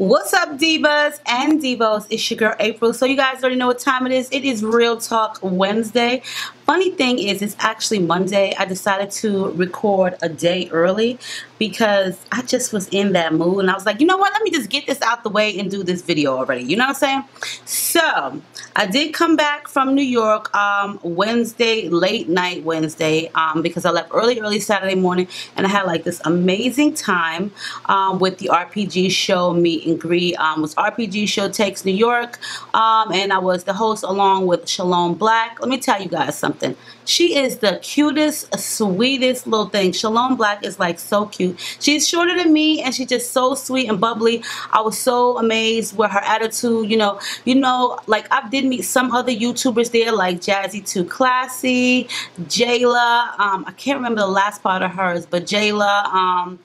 What's up, divas and divos? It's your girl April. So you guys already know what time it is. It is Real Talk Wednesday. Funny thing is, it's actually Monday. I decided to record a day early because I just was in that mood and I was like, you know what? Let me just get this out the way and do this video already. You know what I'm saying? So I did come back from New York um, Wednesday, late night Wednesday, um, because I left early, early Saturday morning and I had like this amazing time um, with the RPG show meet and greet. Um, was RPG show takes New York um, and I was the host along with Shalom Blac. Let me tell you guys something something. She is the cutest, sweetest little thing. Shalom Blac is like so cute. She's shorter than me and she's just so sweet and bubbly. I was so amazed with her attitude. You know, you know, like I did meet some other YouTubers there like Jazzy Too Classy, Jayla. Um, I can't remember the last part of hers, but Jayla, um,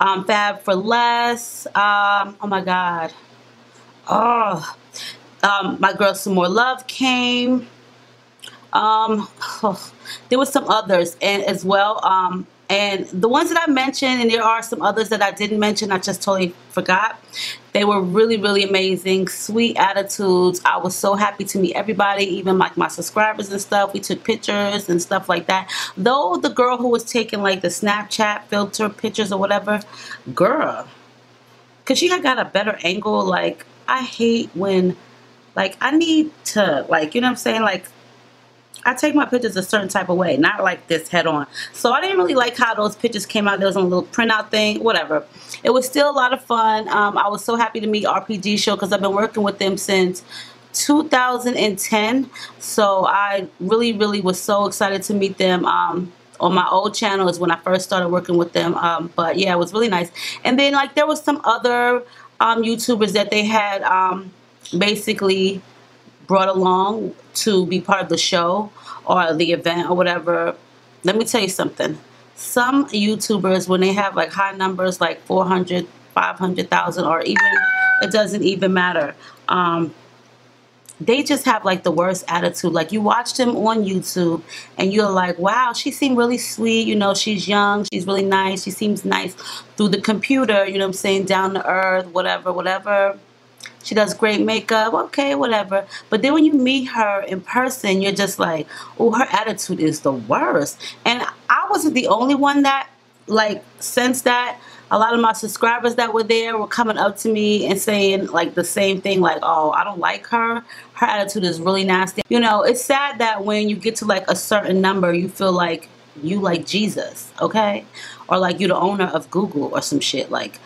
um, Fab for Less. Um, oh my God. Oh, um, my girl Some More Love came. Um, oh, there were some others and as well. Um, and the ones that I mentioned, and there are some others that I didn't mention, I just totally forgot. They were really, really amazing, sweet attitudes. I was so happy to meet everybody, even like my subscribers and stuff. We took pictures and stuff like that. Though the girl who was taking like the Snapchat filter pictures or whatever, girl, because she had got a better angle. Like, I hate when, like, I need to, like, you know what I'm saying? Like, I take my pictures a certain type of way, not like this head on. So I didn't really like how those pictures came out. There was a little printout thing, whatever. It was still a lot of fun. Um, I was so happy to meet RPG Show because I've been working with them since 2010. So I really, really was so excited to meet them. Um, on my old channel is when I first started working with them. Um, but yeah, it was really nice. And then like there was some other um, YouTubers that they had um, basically brought along to be part of the show or the event or whatever, let me tell you something. Some YouTubers, when they have like high numbers like 400, 500,000 or even, it doesn't even matter. Um, they just have like the worst attitude. Like you watch them on YouTube and you're like, wow, she seemed really sweet. You know, she's young. She's really nice. She seems nice through the computer, you know I'm saying, down to earth, whatever, whatever she does great makeup. Okay, whatever. But then when you meet her in person, you're just like, oh, her attitude is the worst. And I wasn't the only one that like sensed that. A lot of my subscribers that were there were coming up to me and saying like the same thing, like, oh, I don't like her. Her attitude is really nasty. You know, it's sad that when you get to like a certain number, you feel like you like Jesus, okay? Or like you're the owner of Google or some shit. Like,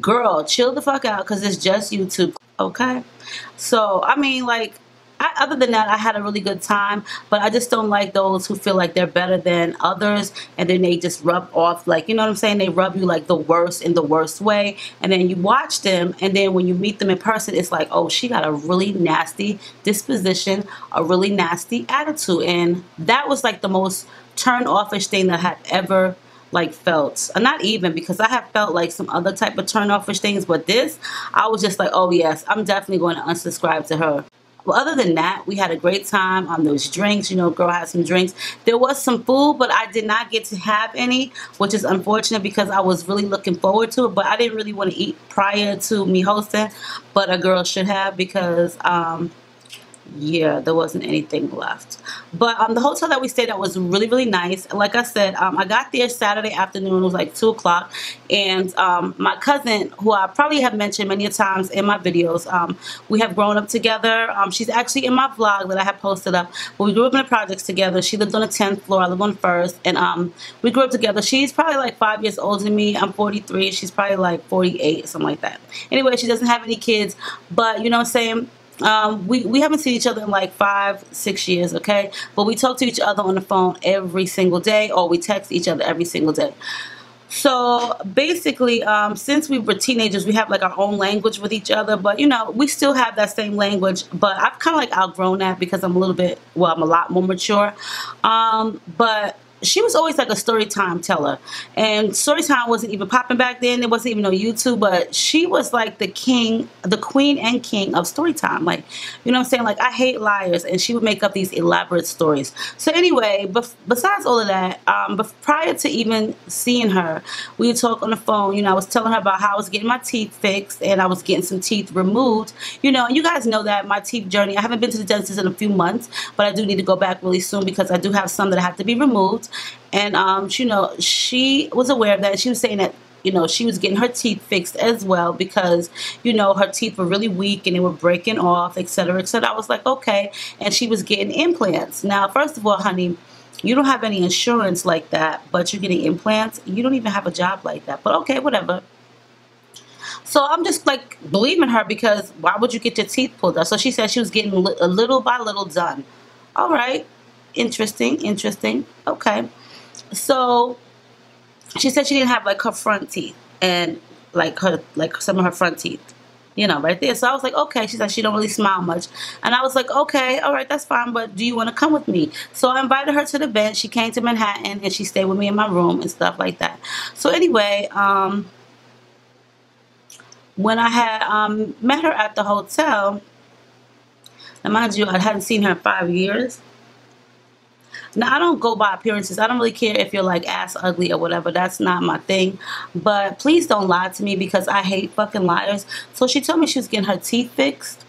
girl, chill the fuck out because it's just YouTube okay. So i mean like I, other than that i had a really good time but i just don't like those who feel like they're better than others and then they just rub off like you know what i'm saying? They rub you like the worst in the worst way and then you watch them and then when you meet them in person it's like oh she got a really nasty disposition a really nasty attitude and that was like the most turn offish thing that i had ever like felt uh, not even because I have felt like some other type of turn offish things but this I was just like oh yes I'm definitely going to unsubscribe to her well, other than that, we had a great time. Um, those drinks, you know, girl had some drinks. There was some food, but I did not get to have any, which is unfortunate because I was really looking forward to it. But I didn't really want to eat prior to me hosting, but a girl should have because um, yeah there wasn't anything left. But um the hotel that we stayed at was really really nice. Like i said um i got there saturday afternoon. It was like two o'clock. And um my cousin who i probably have mentioned many times in my videos um we have grown up together. Um she's actually in my vlog that i have posted up. But we grew up in the projects together. She lived on the 10th floor. I live on first. And um we grew up together. She's probably like five years older than me. I'm 43 she's probably like 48 something like that. Anyway she doesn't have any kids. But you know what i'm saying um, we, we haven't seen each other in like five, six years, okay? But we talk to each other on the phone every single day or we text each other every single day. So basically, um, since we were teenagers, we have like our own language with each other, but you know, we still have that same language, but I've kind of like outgrown that because I'm a little bit, well, I'm a lot more mature. Um, but she was always like a story time teller. And story time wasn't even popping back then. It wasn't even on YouTube, but she was like the king, the queen and king of story time. Like, you know what I'm saying? Like, I hate liars. And she would make up these elaborate stories. So anyway, besides all of that, um, prior to even seeing her, we would talk on the phone. You know, I was telling her about how I was getting my teeth fixed and I was getting some teeth removed. You know, and you guys know that my teeth journey, I haven't been to the dentist in a few months, but I do need to go back really soon because I do have some that have to be removed. And, um, you know, she was aware of that. She was saying that you know, she was getting her teeth fixed as well because, you know, her teeth were really weak and they were breaking off, etc., etc. I was like, okay. And she was getting implants. Now, first of all, honey, you don't have any insurance like that, but you're getting implants. You don't even have a job like that. But okay, whatever. So I'm just like believing her because why would you get your teeth pulled out? So she said she was getting a little by little done. All right. Interesting. Interesting. Okay. So she said she didn't have like her front teeth and like her like some of her front teeth you know right there so i was like okay she said she don't really smile much and i was like okay all right that's fine but do you want to come with me so i invited her to the bed she came to manhattan and she stayed with me in my room and stuff like that so anyway um when i had um met her at the hotel now mind you i hadn't seen her in five years now, I don't go by appearances. I don't really care if you're like ass ugly or whatever. That's not my thing. But please don't lie to me because I hate fucking liars. So she told me she was getting her teeth fixed.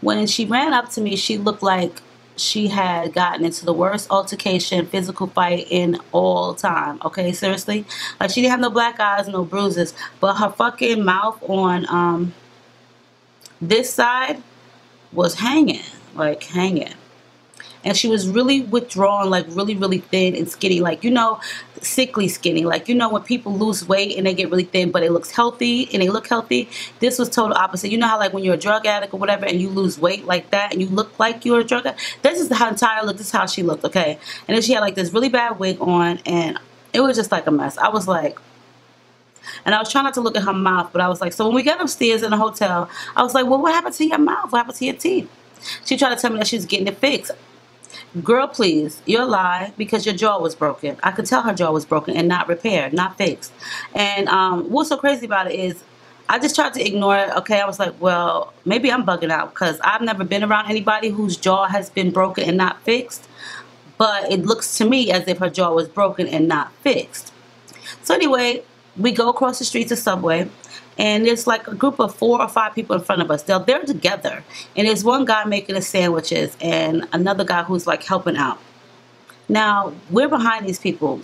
When she ran up to me, she looked like she had gotten into the worst altercation, physical fight in all time. Okay, seriously? Like she didn't have no black eyes, no bruises. But her fucking mouth on um this side was hanging. Like hanging and she was really withdrawn, like really, really thin and skinny, like, you know, sickly skinny. Like, you know, when people lose weight and they get really thin, but it looks healthy and they look healthy, this was total opposite. You know how, like, when you're a drug addict or whatever and you lose weight like that and you look like you're a drug addict? This is how entire look. This is how she looked, okay? And then she had, like, this really bad wig on and it was just like a mess. I was like, and I was trying not to look at her mouth, but I was like, so when we got upstairs in the hotel, I was like, well, what happened to your mouth? What happened to your teeth? She tried to tell me that she was getting it fixed. Girl, please, you're a lie because your jaw was broken. I could tell her jaw was broken and not repaired, not fixed. And um, what's so crazy about it is I just tried to ignore it. Okay, I was like, well, maybe I'm bugging out because I've never been around anybody whose jaw has been broken and not fixed. But it looks to me as if her jaw was broken and not fixed. So anyway, we go across the street to Subway and it's like a group of four or five people in front of us. They're there together, and there's one guy making the sandwiches and another guy who's like helping out. Now we're behind these people.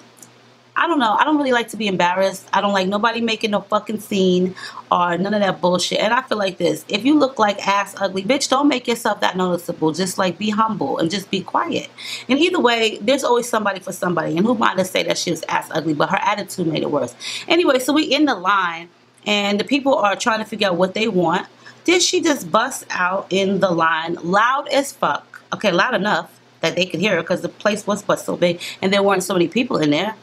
I don't know. I don't really like to be embarrassed. I don't like nobody making no fucking scene or none of that bullshit. And I feel like this. If you look like ass ugly, bitch, don't make yourself that noticeable. Just like be humble and just be quiet. And either way, there's always somebody for somebody. And who might have say that she was ass ugly, but her attitude made it worse. Anyway, so we in the line and the people are trying to figure out what they want. Did she just bust out in the line loud as fuck? Okay, loud enough that they could hear her because the place was but so big and there weren't so many people in there.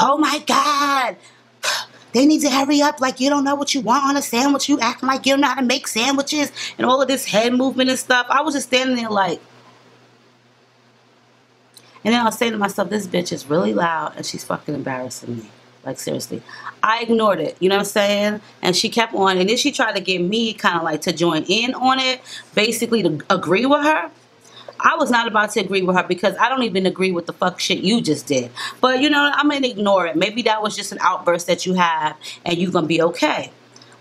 Oh my God! They need to hurry up like you don't know what you want on a sandwich. You acting like you don't know how to make sandwiches and all of this head movement and stuff. I was just standing there like, and then I was saying to myself, this bitch is really loud and she's fucking embarrassing me. Like seriously. I ignored it, you know what I'm saying? And she kept on and then she tried to get me kind of like to join in on it, basically to agree with her. I was not about to agree with her because I don't even agree with the fuck shit you just did. But you know, I'm gonna ignore it. Maybe that was just an outburst that you have and you're gonna be okay.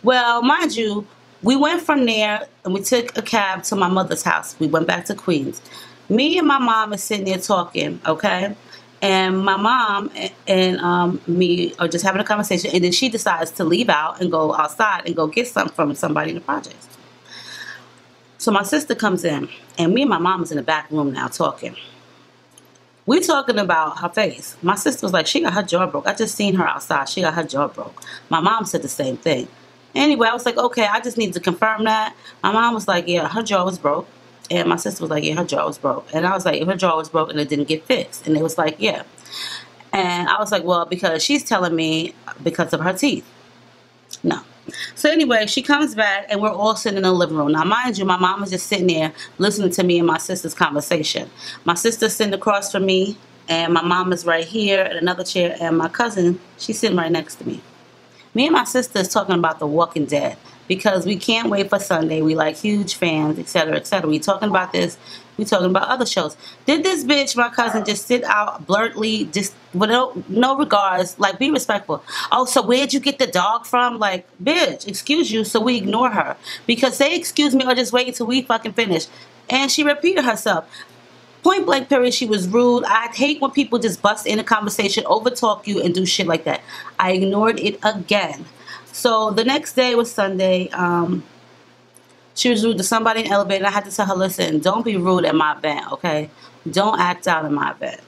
Well, mind you, we went from there and we took a cab to my mother's house. We went back to Queens. Me and my mom are sitting there talking, okay? And my mom and um, me are just having a conversation and then she decides to leave out and go outside and go get something from somebody in the projects. So my sister comes in and me and my mom is in the back room now talking. We're talking about her face. My sister was like she got her jaw broke. I just seen her outside. She got her jaw broke. My mom said the same thing. Anyway i was like okay i just need to confirm that. My mom was like yeah her jaw was broke and my sister was like, yeah, her jaw was broke. And I was like, if her jaw was broke and it didn't get fixed. And it was like, yeah. And I was like, well, because she's telling me because of her teeth. No. So anyway, she comes back and we're all sitting in the living room. Now, mind you, my mom is just sitting there listening to me and my sister's conversation. My sister's sitting across from me and my mom is right here in another chair, and my cousin, she's sitting right next to me. Me and my sister is talking about The Walking Dead because we can't wait for Sunday. We like huge fans, etc., etc. We talking about this. We talking about other shows. Did this bitch, my cousin, just sit out blurtly, just with no, no regards, like be respectful. Oh, so where'd you get the dog from? Like, bitch, excuse you. So we ignore her because say excuse me or just wait until we fucking finish. And she repeated herself. Point blank period, she was rude. I hate when people just bust in a conversation, overtalk you, and do shit like that. I ignored it again. So the next day was Sunday. Um, she was rude to somebody in the elevator. I had to tell her, listen, don't be rude at my event, okay? Don't act out in my event.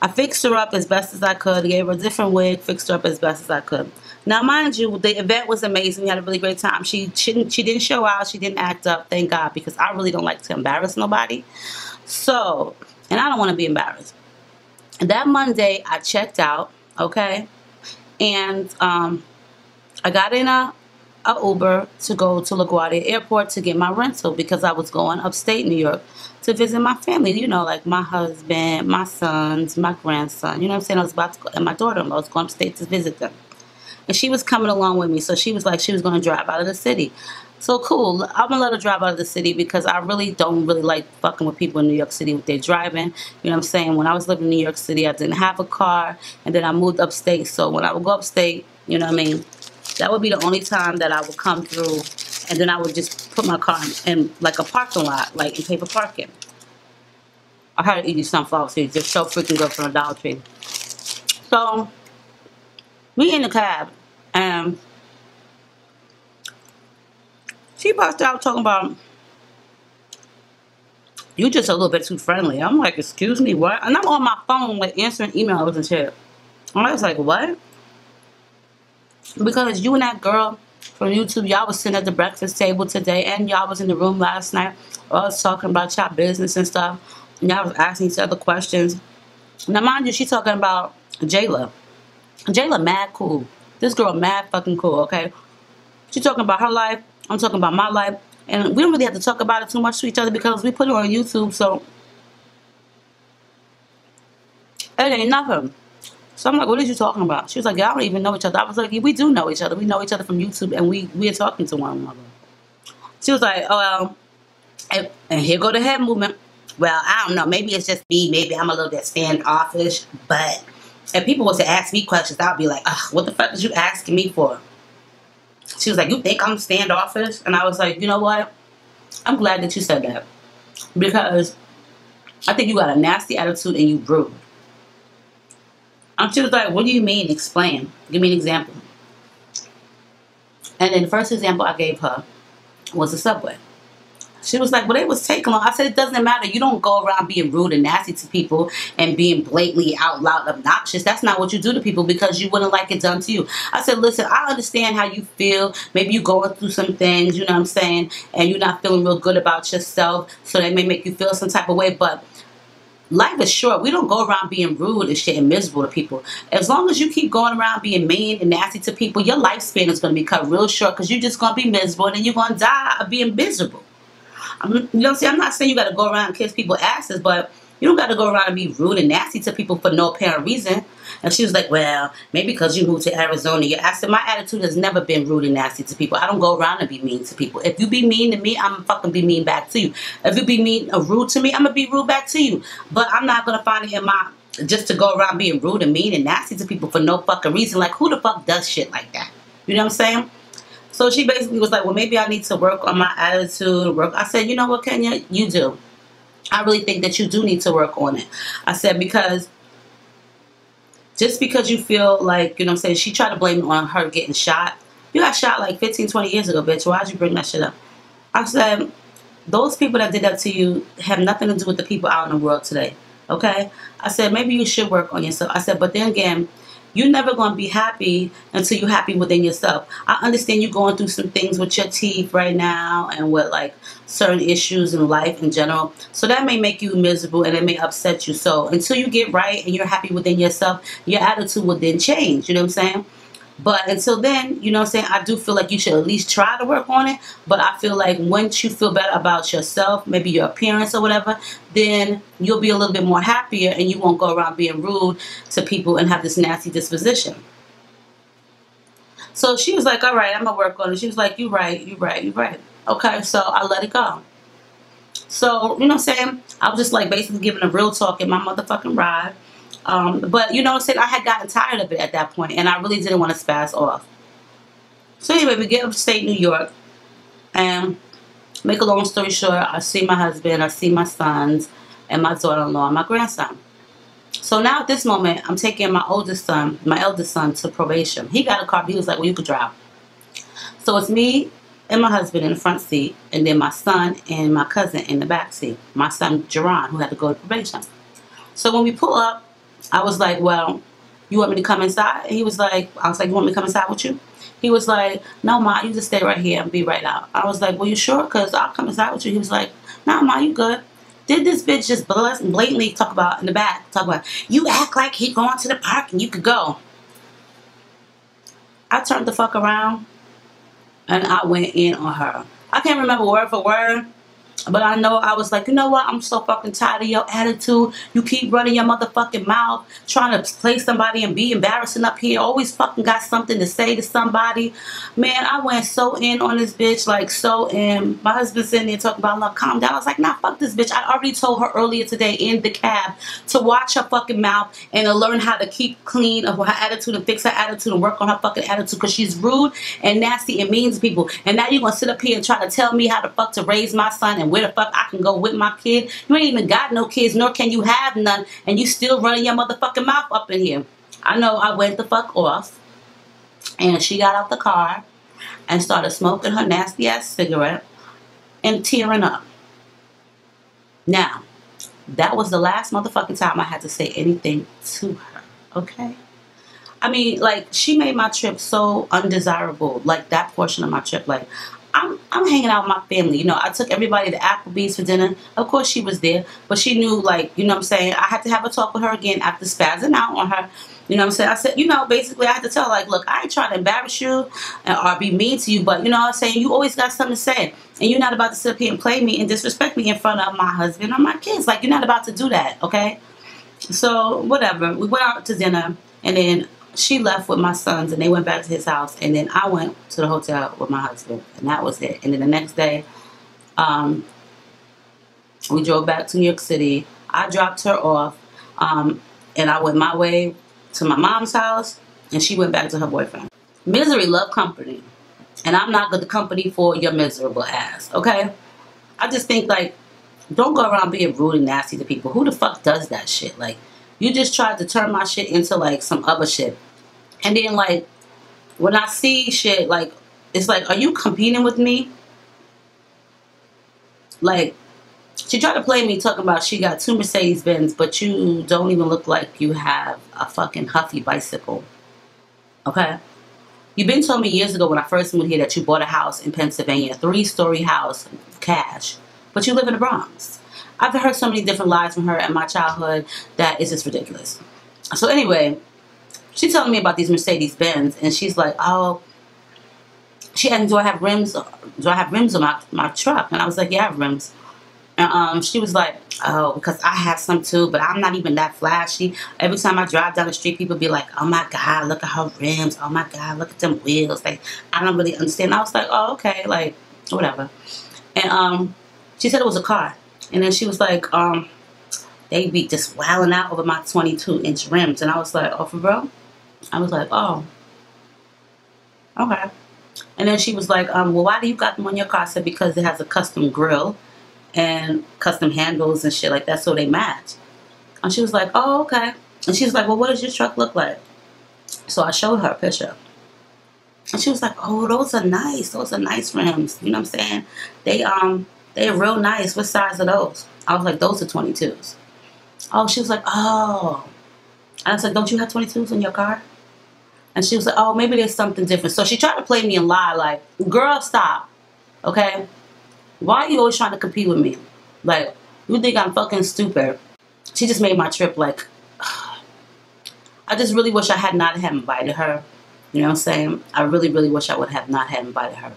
I fixed her up as best as I could, gave her a different wig, fixed her up as best as I could. Now, mind you, the event was amazing. We had a really great time. She, didn't, she didn't show out. She didn't act up, thank God, because I really don't like to embarrass nobody. So, and I don't want to be embarrassed. That Monday, I checked out, okay? And um, I got in a, a Uber to go to LaGuardia Airport to get my rental because I was going upstate New York to visit my family. You know, like my husband, my sons, my grandson. You know what I'm saying? I was about to go, and my daughter-in-law was going upstate to visit them. And she was coming along with me. So she was like, she was going to drive out of the city. So cool. I'm gonna let her drive out of the city because I really don't really like fucking with people in New York City with their driving. You know what I'm saying? When I was living in New York City, I didn't have a car, and then I moved upstate. So when I would go upstate, you know what I mean? That would be the only time that I would come through, and then I would just put my car in, in like a parking lot, like in paper parking. I had to eat these sunflower seeds. They're so freaking good from the Dollar Tree. So, we in the cab, and she busted out talking about you just a little bit too friendly. I'm like, excuse me, what? And I'm on my phone, like answering emails and shit. I was like, what? Because you and that girl from YouTube, y'all was sitting at the breakfast table today, and y'all was in the room last night. I was talking about y'all business and stuff, and y'all was asking each other questions. Now, mind you, she talking about Jayla. Jayla mad cool. This girl mad fucking cool, okay? She talking about her life. I'm talking about my life. And we don't really have to talk about it too much to each other because we put it on YouTube, so it ain't nothing. So I'm like, what are you talking about? She was like, I don't even know each other. I was like, yeah, we do know each other. We know each other from YouTube, and we we are talking to one another. She was like, oh, well, and, and here go the head movement. Well, I don't know. Maybe it's just me. Maybe I'm a little bit standoffish. But if people were to ask me questions, I'd be like, what the fuck is you asking me for? She was like, you think I'm standoffish? And I was like, you know what? I'm glad that you said that. Because I think you got a nasty attitude and you rude. And she was like, what do you mean? Explain. Give me an example. And then the first example I gave her was the subway. She was like, well, they was taking long. I said, it doesn't matter. You don't go around being rude and nasty to people and being blatantly out loud obnoxious. That's not what you do to people because you wouldn't like it done to you. I said, listen, I understand how you feel. Maybe you're going through some things, you know what I'm saying, and you're not feeling real good about yourself. So they may make you feel some type of way. But life is short. We don't go around being rude and shit and miserable to people. As long as you keep going around being mean and nasty to people, your lifespan is going to be cut real short because you're just going to be miserable and then you're going to die of being miserable. I'm, you know, see, I'm not saying you got to go around and kiss people asses, but you don't got to go around and be rude and nasty to people for no apparent reason. And she was like, well, maybe because you moved to Arizona. I said, my attitude has never been rude and nasty to people. I don't go around and be mean to people. If you be mean to me, I'm fucking be mean back to you. If you be mean or uh, rude to me, I'm going to be rude back to you. But I'm not going to find it in my, just to go around being rude and mean and nasty to people for no fucking reason. Like, who the fuck does shit like that? You know what I'm saying? So she basically was like, well, maybe I need to work on my attitude. Work. I said, you know what, Kenya? You do. I really think that you do need to work on it. I said, because just because you feel like, you know I'm saying, she tried to blame it on her getting shot. You got shot like 15, 20 years ago, bitch. Why'd you bring that shit up? I said, those people that did that to you have nothing to do with the people out in the world today. Okay? I said, maybe you should work on yourself. I said, but then again, you're never going to be happy until you're happy within yourself. I understand you're going through some things with your teeth right now and with like certain issues in life in general. So that may make you miserable and it may upset you. So until you get right and you're happy within yourself, your attitude will then change. You know what I'm saying? But until then, you know what I'm saying, I do feel like you should at least try to work on it. But I feel like once you feel better about yourself, maybe your appearance or whatever, then you'll be a little bit more happier and you won't go around being rude to people and have this nasty disposition. So she was like, all right, I'm going to work on it. She was like, you right, you right, you right. Okay, so I let it go. So, you know what I'm saying? I was just like basically giving a real talk in my motherfucking ride. Um, but you know what I'm saying? I had gotten tired of it at that point and I really didn't want to spaz off. So anyway, we get upstate New York and make a long story short, I see my husband, I see my sons, and my daughter-in-law and my grandson. So now at this moment, I'm taking my oldest son, my eldest son, to probation. He got a car, he was like, well, you could drive. So it's me and my husband in the front seat, and then my son and my cousin in the back seat. My son, Jerron, who had to go to probation. So when we pull up, I was like, well, you want me to come inside? And he was like, I was like, you want me to come inside with you? He was like, no, Ma, you just stay right here and be right out. I was like, well, you sure? Because I'll come inside with you. He was like, no, nah, Ma, you good. Did this bitch just blatantly talk about in the back, talk about, you act like he going to the park and you could go. I turned the fuck around and I went in on her. I can't remember word for word, but I know I was like, you know what? I'm so fucking tired of your attitude. You keep running your motherfucking mouth, trying to play somebody and be embarrassing up here. Always fucking got something to say to somebody. Man, I went so in on this bitch, like so in. My husband sitting there talking about, love, calm down. I was like, nah, fuck this bitch. I already told her earlier today in the cab to watch her fucking mouth and to learn how to keep clean of her attitude and fix her attitude and work on her fucking attitude because she's rude and nasty and mean to people. And now you're to sit up here and try to tell me how to fuck to raise my son and where the fuck I can go with my kid. You ain't even got no kids, nor can you have none, and you still running your motherfucking mouth up in here. I know I went the fuck off, and she got out the car and started smoking her nasty ass cigarette and tearing up. Now, that was the last motherfucking time I had to say anything to her, okay? I mean, like, she made my trip so undesirable, like, that portion of my trip. Like, I'm, I'm hanging out with my family. You know, I took everybody to Applebee's for dinner. Of course, she was there, but she knew, like, you know what I'm saying? I had to have a talk with her again after spazzing out on her. You know what I'm saying? I said, you know, basically, I had to tell like, look, I ain't trying to embarrass you or be mean to you, but, you know what I'm saying? You always got something to say. And you're not about to sit up here and play me and disrespect me in front of my husband or my kids. Like, you're not about to do that, okay? So, whatever. We went out to dinner, and then she left with my sons and they went back to his house and then I went to the hotel with my husband and that was it. And then the next day, um, we drove back to New York City. I dropped her off um, and I went my way to my mom's house and she went back to her boyfriend. Misery love company. And I'm not good the company for your miserable ass, okay? I just think like, don't go around being rude and nasty to people. Who the fuck does that shit? Like, you just tried to turn my shit into like some other shit. And then like when I see shit like it's like are you competing with me? Like she tried to play me talking about she got two Mercedes Benz but you don't even look like you have a fucking Huffy bicycle. Okay? You've been told me years ago when I first moved here that you bought a house in Pennsylvania, a three-story house, cash, but you live in the Bronx. I've heard so many different lies from her in my childhood that it's just ridiculous. So anyway, she's telling me about these Mercedes Benz, and she's like, "Oh." She asked, "Do I have rims? Do I have rims on my my truck?" And I was like, "Yeah, I have rims." And um, she was like, "Oh, because I have some too, but I'm not even that flashy. Every time I drive down the street, people be like, "Oh my God, look at her rims! Oh my God, look at them wheels!" Like I don't really understand. I was like, "Oh, okay, like whatever." And um, she said it was a car. And then she was like, um, they be just wilding out over my 22 inch rims. And I was like, oh, for bro? I was like, oh, okay. And then she was like, um, well, why do you got them on your car? I said, because it has a custom grill and custom handles and shit like that, so they match. And she was like, oh, okay. And she was like, well, what does your truck look like? So I showed her a picture. And she was like, oh, those are nice. Those are nice rims. You know what I'm saying? They, um, they're real nice. What size are those? I was like, those are 22s. Oh, she was like, oh. I was like, don't you have 22s in your car? And she was like, oh, maybe there's something different. So she tried to play me and lie, like, girl, stop. Okay? Why are you always trying to compete with me? Like, you think I'm fucking stupid. She just made my trip like, I just really wish I had not have invited her. You know what I'm saying? I really, really wish I would have not have invited her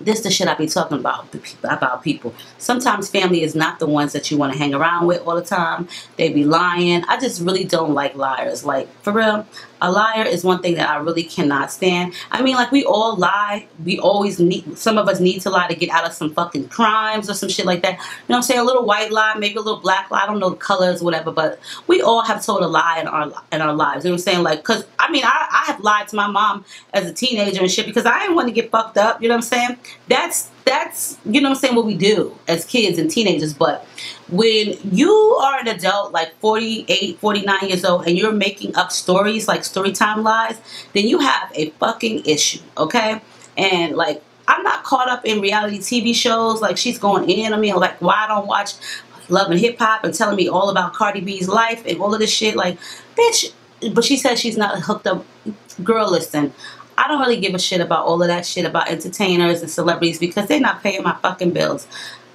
this the shit I be talking about about people. Sometimes family is not the ones that you want to hang around with all the time. They be lying. I just really don't like liars. Like for real, a liar is one thing that I really cannot stand. I mean, like we all lie. We always need. Some of us need to lie to get out of some fucking crimes or some shit like that. You know what I'm saying? A little white lie, maybe a little black lie. I don't know the colors, whatever. But we all have told a lie in our in our lives. You know what I'm saying? Like, cause I mean, I I have lied to my mom as a teenager and shit because I didn't want to get fucked up. You know what I'm saying? that's that's you know I'm saying what we do as kids and teenagers but when you are an adult like 48 49 years old and you're making up stories like story time lies then you have a fucking issue okay? And like I'm not caught up in reality TV shows like she's going in I mean like why I don't watch Love and Hip Hop and telling me all about Cardi B's life and all of this shit like bitch but she says she's not hooked up girl listen I don't really give a shit about all of that shit about entertainers and celebrities because they're not paying my fucking bills.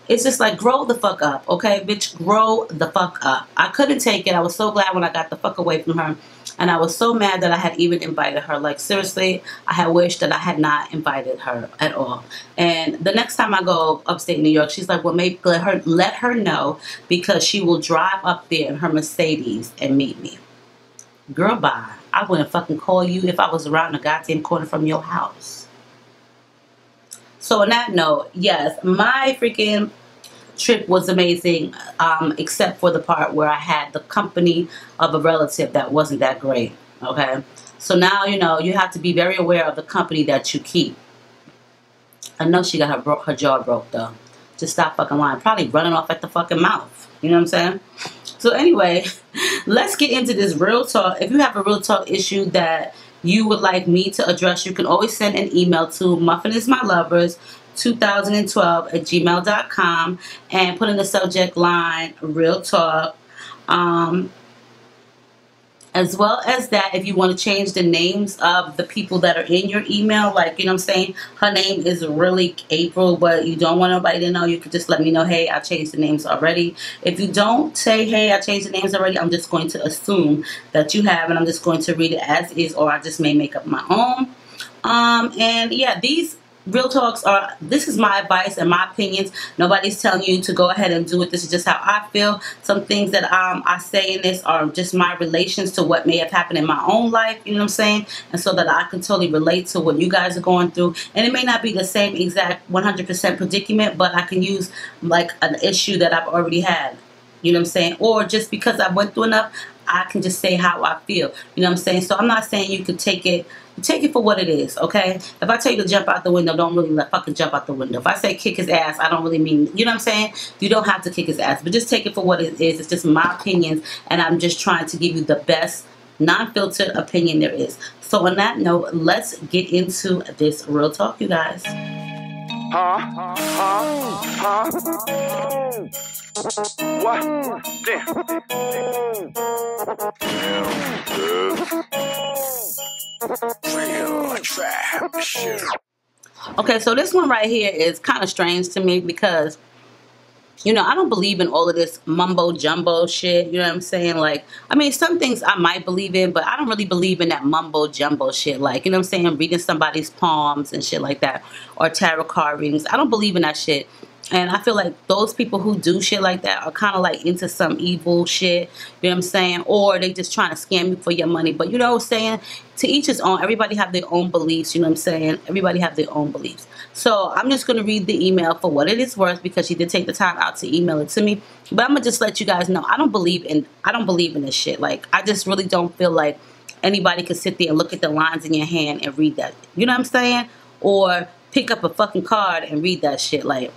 It's just like, grow the fuck up, okay? Bitch, grow the fuck up. I couldn't take it. I was so glad when I got the fuck away from her. And I was so mad that I had even invited her. Like, seriously, I had wished that I had not invited her at all. And the next time I go upstate New York, she's like, well, maybe let her, let her know because she will drive up there in her Mercedes and meet me. Girl, bye. I wouldn't fucking call you if I was around the goddamn corner from your house. So on that note, yes, my freaking trip was amazing, um, except for the part where I had the company of a relative that wasn't that great. Okay, so now you know you have to be very aware of the company that you keep. I know she got her her jaw broke though. Just stop fucking lying. Probably running off at the fucking mouth. You know what I'm saying? So anyway, let's get into this real talk. If you have a real talk issue that you would like me to address, you can always send an email to muffinismylovers 2012 at gmail.com and put in the subject line real talk. Um, as well as that if you want to change the names of the people that are in your email like you know i'm saying? Her name is really april but you don't want nobody to know you could just let me know hey i changed the names already. If you don't say hey i changed the names already i'm just going to assume that you have and i'm just going to read it as is or i just may make up my own. Um and yeah these real talks are this is my advice and my opinions. Nobody's telling you to go ahead and do it. This is just how i feel. Some things that um, i say in this are just my relations to what may have happened in my own life you know what i'm saying? And so that i can totally relate to what you guys are going through. And it may not be the same exact 100% predicament but i can use like an issue that i've already had you know what i'm saying? Or just because i went through enough I can just say how I feel. You know what I'm saying? So I'm not saying you could take it take it for what it is, okay? If I tell you to jump out the window, don't really let fucking jump out the window. If I say kick his ass, I don't really mean, you know what I'm saying? You don't have to kick his ass, but just take it for what it is. It's just my opinions, and I'm just trying to give you the best non-filtered opinion there is. So on that note, let's get into this real talk, you guys. Huh? Huh? Huh? What? Okay, so this one right here is kind of strange to me because you know, I don't believe in all of this mumbo jumbo shit. You know what I'm saying? Like, I mean, some things I might believe in, but I don't really believe in that mumbo jumbo shit. Like, you know what I'm saying? Reading somebody's palms and shit like that, or tarot card readings. I don't believe in that shit. And I feel like those people who do shit like that are kind of like into some evil shit, you know what I'm saying? Or they just trying to scam you for your money. But you know what I'm saying? To each his own. Everybody have their own beliefs, you know what I'm saying? Everybody have their own beliefs. So I'm just going to read the email for what it is worth because she did take the time out to email it to me. But I'm going to just let you guys know I don't believe in I don't believe in this shit. Like I just really don't feel like anybody could sit there and look at the lines in your hand and read that. You know what I'm saying? Or pick up a fucking card and read that shit like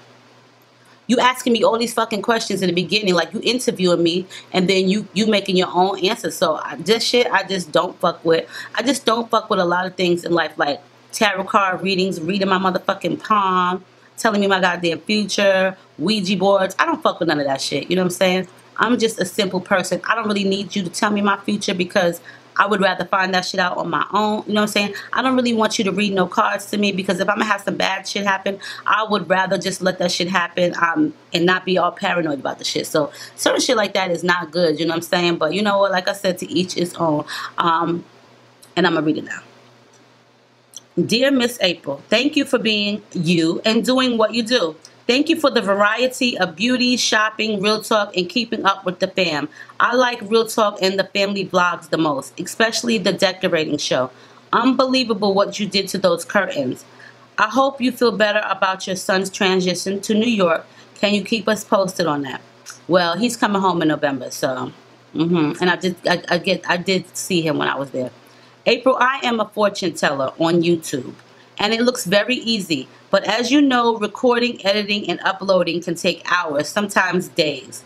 you asking me all these fucking questions in the beginning, like you interviewing me, and then you you making your own answers. So I, this shit, I just don't fuck with. I just don't fuck with a lot of things in life, like tarot card readings, reading my motherfucking palm, telling me my goddamn future, Ouija boards. I don't fuck with none of that shit. You know what I'm saying? I'm just a simple person. I don't really need you to tell me my future because I would rather find that shit out on my own. You know what I'm saying? I don't really want you to read no cards to me because if I'm gonna have some bad shit happen, I would rather just let that shit happen um, and not be all paranoid about the shit. So certain shit like that is not good. You know what I'm saying? But you know what? Like I said, to each his own. Um, and I'm gonna read it now. Dear Miss April, thank you for being you and doing what you do. Thank you for the variety of beauty, shopping, real talk, and keeping up with the fam. I like real talk and the family vlogs the most, especially the decorating show. Unbelievable what you did to those curtains. I hope you feel better about your son's transition to New York. Can you keep us posted on that? Well, he's coming home in November, so mm-hmm. and I did I, I get I did see him when I was there. April, I am a fortune teller on YouTube, and it looks very easy. But as you know, recording, editing, and uploading can take hours, sometimes days.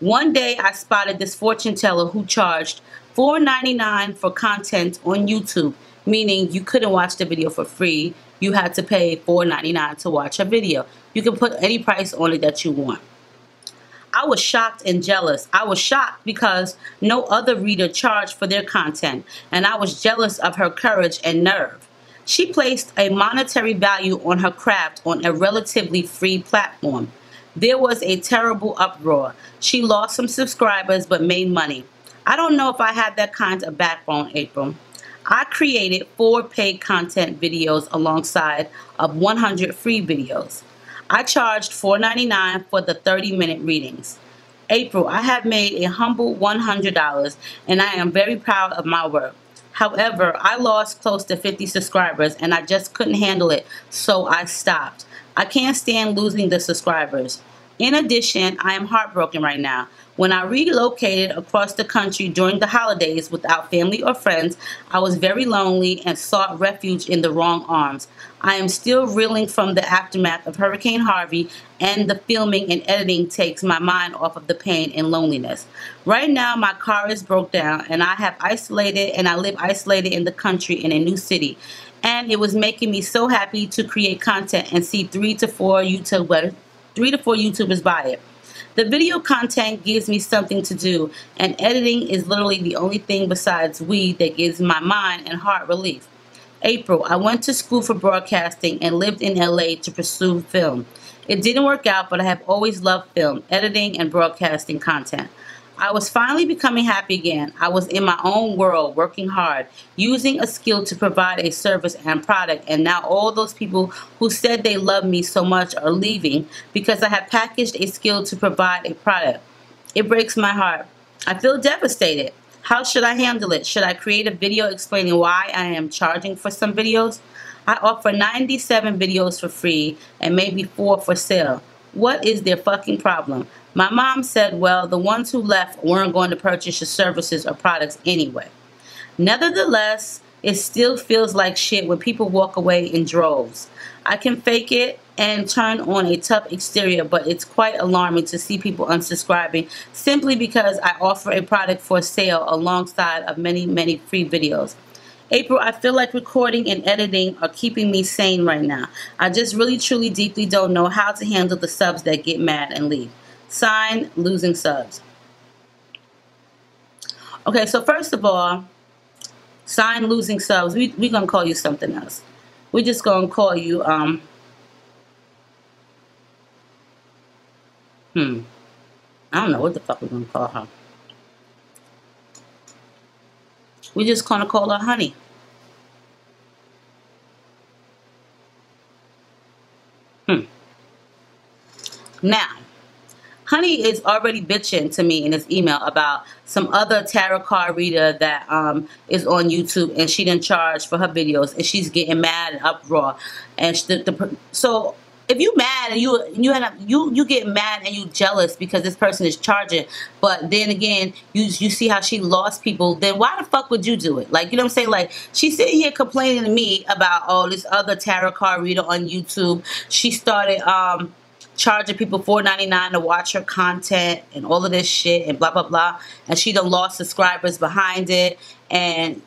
One day, I spotted this fortune teller who charged $4.99 for content on YouTube, meaning you couldn't watch the video for free. You had to pay $4.99 to watch a video. You can put any price on it that you want. I was shocked and jealous. I was shocked because no other reader charged for their content, and I was jealous of her courage and nerve. She placed a monetary value on her craft on a relatively free platform. There was a terrible uproar. She lost some subscribers but made money. I don't know if I had that kind of backbone, April. I created four paid content videos alongside of 100 free videos. I charged $4.99 for the 30 minute readings. April, I have made a humble $100 and I am very proud of my work. However, I lost close to 50 subscribers and I just couldn't handle it, so I stopped. I can't stand losing the subscribers. In addition, I am heartbroken right now. When I relocated across the country during the holidays without family or friends, I was very lonely and sought refuge in the wrong arms. I am still reeling from the aftermath of Hurricane Harvey, and the filming and editing takes my mind off of the pain and loneliness. Right now, my car is broke down, and I have isolated, and I live isolated in the country in a new city. And it was making me so happy to create content and see three to four YouTube three to four YouTubers buy it. The video content gives me something to do, and editing is literally the only thing besides weed that gives my mind and heart relief. April, I went to school for broadcasting and lived in LA to pursue film. It didn't work out, but I have always loved film, editing, and broadcasting content. I was finally becoming happy again. I was in my own world, working hard, using a skill to provide a service and product. And now all those people who said they loved me so much are leaving because I have packaged a skill to provide a product. It breaks my heart. I feel devastated. How should I handle it? Should I create a video explaining why I am charging for some videos? I offer 97 videos for free and maybe four for sale. What is their fucking problem? My mom said, well, the ones who left weren't going to purchase your services or products anyway. Nevertheless, it still feels like shit when people walk away in droves. I can fake it and turn on a tough exterior, but it's quite alarming to see people unsubscribing simply because I offer a product for sale alongside of many, many free videos. April, I feel like recording and editing are keeping me sane right now. I just really, truly, deeply don't know how to handle the subs that get mad and leave. Sign losing subs. Okay, so first of all, sign losing subs. We we gonna call you something else. We're just gonna call you um. Hmm. I don't know what the fuck we're gonna call her. We're just gonna call her Honey. Hmm. Now, Honey is already bitching to me in his email about some other tarot card reader that um, is on YouTube and she didn't charge for her videos and she's getting mad and uproar. And the, the, so if you mad and you you end up you you get mad and you jealous because this person is charging, but then again you you see how she lost people, then why the fuck would you do it? Like you know what I'm saying? Like she's sitting here complaining to me about oh this other tarot card reader on YouTube. She started um charging people $4.99 to watch her content and all of this shit and blah blah blah and she done lost subscribers behind it and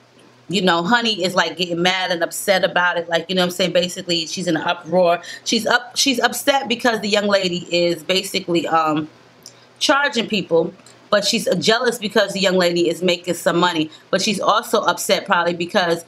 you know honey is like getting mad and upset about it. Like you know i'm saying? Basically she's in an uproar. She's up she's upset because the young lady is basically um charging people but she's jealous because the young lady is making some money. But she's also upset probably because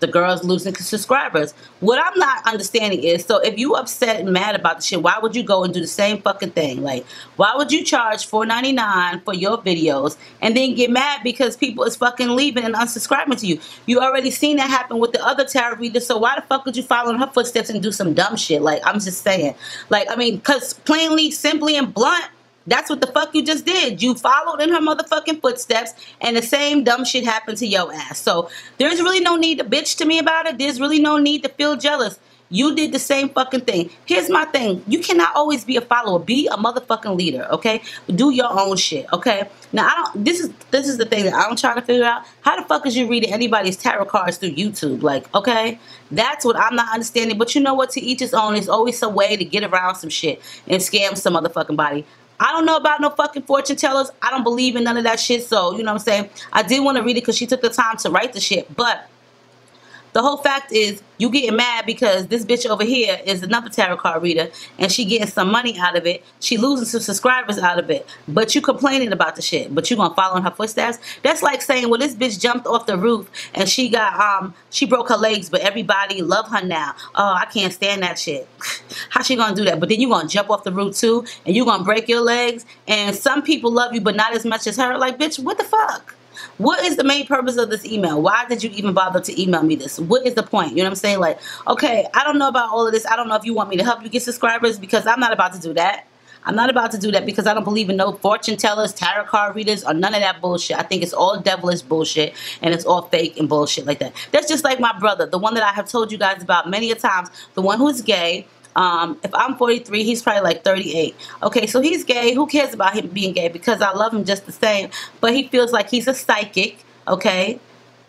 the girls losing subscribers. What I'm not understanding is, so if you upset and mad about the shit, why would you go and do the same fucking thing? Like, why would you charge $4.99 for your videos and then get mad because people is fucking leaving and unsubscribing to you? You already seen that happen with the other tarot readers, so why the fuck would you follow in her footsteps and do some dumb shit? Like, I'm just saying. Like, I mean, because plainly, simply, and blunt, that's what the fuck you just did. You followed in her motherfucking footsteps, and the same dumb shit happened to your ass. So there's really no need to bitch to me about it. There's really no need to feel jealous. You did the same fucking thing. Here's my thing. You cannot always be a follower. Be a motherfucking leader, okay? Do your own shit, okay? Now I don't this is this is the thing that I'm trying to figure out. How the fuck is you reading anybody's tarot cards through YouTube? Like, okay? That's what I'm not understanding. But you know what? To each his own. There's always some way to get around some shit and scam some motherfucking body. I don't know about no fucking fortune tellers. I don't believe in none of that shit. So, you know what I'm saying? I did want to read it because she took the time to write the shit. But the whole fact is you getting mad because this bitch over here is another tarot card reader and she getting some money out of it. She losing some subscribers out of it. But you complaining about the shit. But you gonna follow in her footsteps. That's like saying, well, this bitch jumped off the roof and she got um she broke her legs, but everybody love her now. Oh, I can't stand that shit. How she gonna do that? But then you gonna jump off the roof too and you gonna break your legs and some people love you but not as much as her. Like, bitch, what the fuck? What is the main purpose of this email? Why did you even bother to email me this? What is the point? You know what I'm saying? Like, okay, I don't know about all of this. I don't know if you want me to help you get subscribers because I'm not about to do that. I'm not about to do that because I don't believe in no fortune tellers, tarot card readers, or none of that bullshit. I think it's all devilish bullshit and it's all fake and bullshit like that. That's just like my brother, the one that I have told you guys about many a times, the one who's gay, um, if I'm 43, he's probably like 38. Okay, so he's gay. Who cares about him being gay? Because I love him just the same. But he feels like he's a psychic, okay?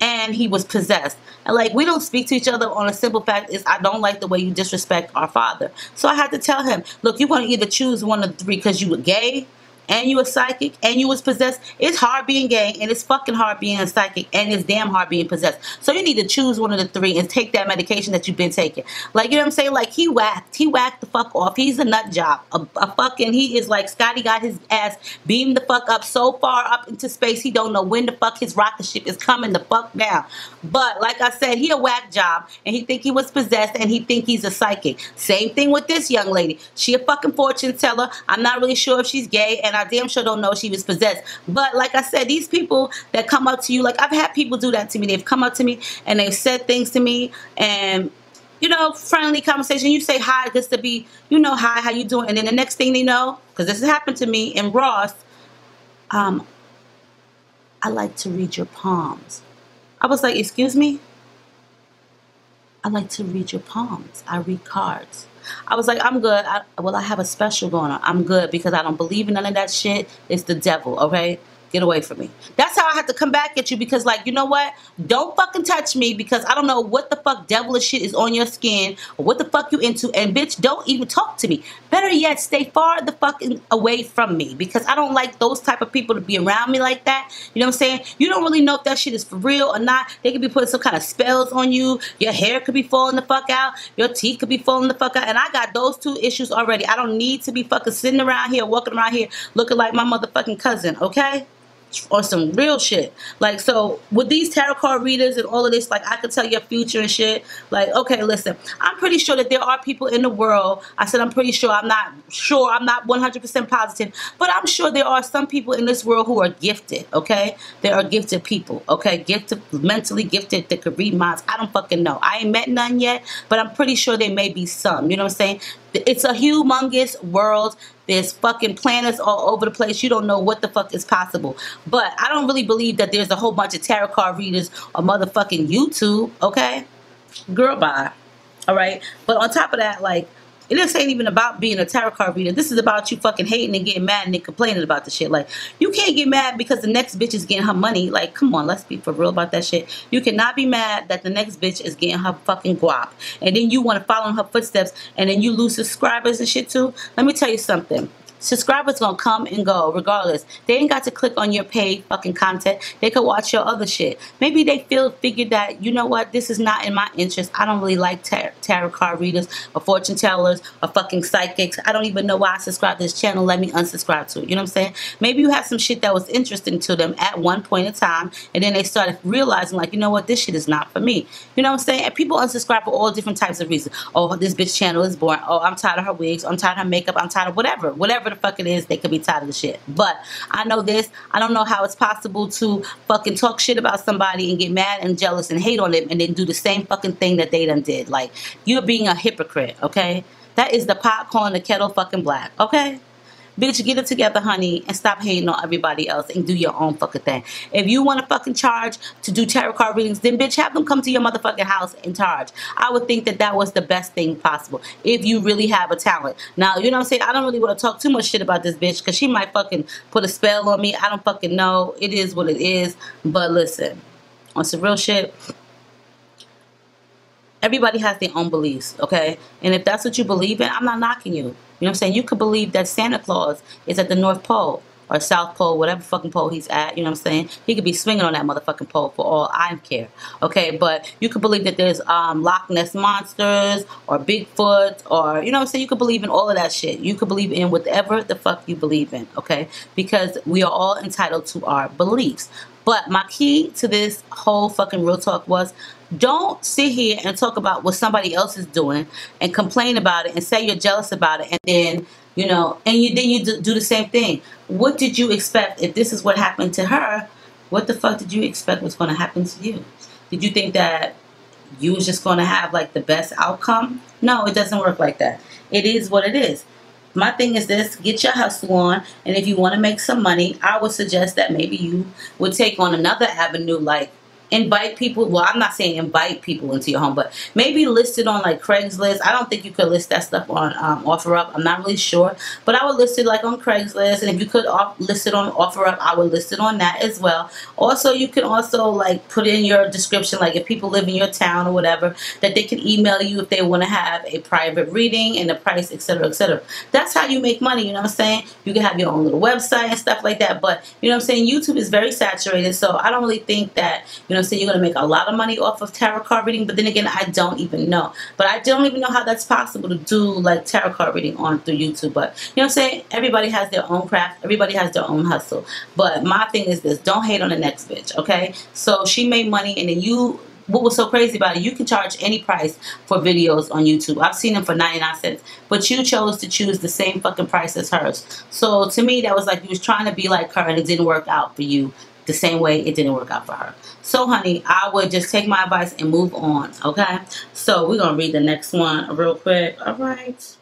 And he was possessed. And like, we don't speak to each other on a simple fact is I don't like the way you disrespect our father. So I had to tell him, look, you're going to either choose one of the three because you were gay and you a psychic and you was possessed, it's hard being gay and it's fucking hard being a psychic and it's damn hard being possessed. So you need to choose one of the three and take that medication that you've been taking. Like, you know what I'm saying? Like, he whacked. He whacked the fuck off. He's a nut job. A, a fucking, he is like, Scotty got his ass beamed the fuck up so far up into space, he don't know when the fuck his rocket ship is coming the fuck down. But, like I said, he a whack job and he think he was possessed and he think he's a psychic. Same thing with this young lady. She a fucking fortune teller. I'm not really sure if she's gay and I damn sure don't know she was possessed. But like I said, these people that come up to you, like I've had people do that to me. They've come up to me and they've said things to me and you know, friendly conversation. You say hi just to be, you know, hi, how you doing? And then the next thing they know, because this has happened to me in Ross, um, I like to read your palms. I was like, excuse me? I like to read your palms. I read cards. I was like, I'm good. I, well, I have a special going on. I'm good because I don't believe in none of that shit. It's the devil, okay? Get away from me. That's how I have to come back at you because, like, you know what? Don't fucking touch me because I don't know what the fuck devilish shit is on your skin or what the fuck you into. And bitch, don't even talk to me. Better yet, stay far the fucking away from me because I don't like those type of people to be around me like that. You know what I'm saying? You don't really know if that shit is for real or not. They could be putting some kind of spells on you. Your hair could be falling the fuck out. Your teeth could be falling the fuck out. And I got those two issues already. I don't need to be fucking sitting around here, walking around here, looking like my motherfucking cousin, okay? Or some real shit. Like, so with these tarot card readers and all of this, like, I could tell your future and shit. Like, okay, listen, I'm pretty sure that there are people in the world. I said, I'm pretty sure. I'm not sure. I'm not 100% positive, but I'm sure there are some people in this world who are gifted, okay? There are gifted people, okay? Gifted, mentally gifted that could read minds. I don't fucking know. I ain't met none yet, but I'm pretty sure there may be some. You know what I'm saying? It's a humongous world. There's fucking planets all over the place. You don't know what the fuck is possible. But I don't really believe that there's a whole bunch of tarot card readers on motherfucking YouTube, okay? Girl, bye. All right? But on top of that, like, this ain't even about being a tarot card reader. This is about you fucking hating and getting mad and complaining about the shit. Like, you can't get mad because the next bitch is getting her money. Like, come on, let's be for real about that shit. You cannot be mad that the next bitch is getting her fucking guap. And then you want to follow in her footsteps and then you lose subscribers and shit too. Let me tell you something. Subscribers gonna come and go regardless. They ain't got to click on your paid fucking content. They could watch your other shit. Maybe they feel figured that you know what, this is not in my interest. I don't really like tar tarot card readers or fortune tellers or fucking psychics. I don't even know why I subscribe to this channel. Let me unsubscribe to it. You know what I'm saying? Maybe you have some shit that was interesting to them at one point in time, and then they started realizing like, you know what, this shit is not for me. You know what I'm saying? And people unsubscribe for all different types of reasons. Oh, this bitch channel is boring. Oh, I'm tired of her wigs. I'm tired of her makeup. I'm tired of whatever. Whatever the fuck it is, they could be tired of the shit. But I know this. I don't know how it's possible to fucking talk shit about somebody and get mad and jealous and hate on them and then do the same fucking thing that they done did. Like, you're being a hypocrite, okay? That is the pot calling the kettle fucking black, okay? Bitch, get it together, honey, and stop hating on everybody else and do your own fucking thing. If you want to fucking charge to do tarot card readings, then bitch, have them come to your motherfucking house and charge. I would think that that was the best thing possible if you really have a talent. Now, you know what I'm saying? I don't really want to talk too much shit about this bitch because she might fucking put a spell on me. I don't fucking know. It is what it is. But listen, on some real shit, everybody has their own beliefs, okay? And if that's what you believe in, I'm not knocking you. You know what I'm saying? You could believe that Santa Claus is at the North Pole or South Pole, whatever fucking pole he's at, you know what I'm saying? He could be swinging on that motherfucking pole for all I care, okay? But you could believe that there's um, Loch Ness Monsters or Bigfoot or, you know what I'm saying? You could believe in all of that shit. You could believe in whatever the fuck you believe in, okay? Because we are all entitled to our beliefs. But my key to this whole fucking real talk was don't sit here and talk about what somebody else is doing and complain about it and say you're jealous about it and then you know and you then you do the same thing. What did you expect if this is what happened to her? What the fuck did you expect was going to happen to you? Did you think that you was just going to have like the best outcome? No it doesn't work like that. It is what it is my thing is this get your hustle on and if you want to make some money i would suggest that maybe you would take on another avenue like invite people well i'm not saying invite people into your home but maybe list it on like craigslist. I don't think you could list that stuff on um, offerup. I'm not really sure but i would list it like on craigslist and if you could off, list it on offerup i would list it on that as well. Also you can also like put in your description like if people live in your town or whatever that they can email you if they want to have a private reading and the price etc etc that's how you make money you know what i'm saying? You can have your own little website and stuff like that but you know what i'm saying? Youtube is very saturated so i don't really think that you know know, say you're going to make a lot of money off of tarot card reading, but then again, I don't even know. But I don't even know how that's possible to do like tarot card reading on through YouTube. But you know what I'm saying? Everybody has their own craft. Everybody has their own hustle. But my thing is this, don't hate on the next bitch, okay? So she made money and then you what was so crazy about it, you can charge any price for videos on YouTube. I've seen them for 99 cents, but you chose to choose the same fucking price as hers. So to me, that was like you was trying to be like her and it didn't work out for you the same way it didn't work out for her. So, honey, I would just take my advice and move on, okay? So, we're going to read the next one real quick. All right.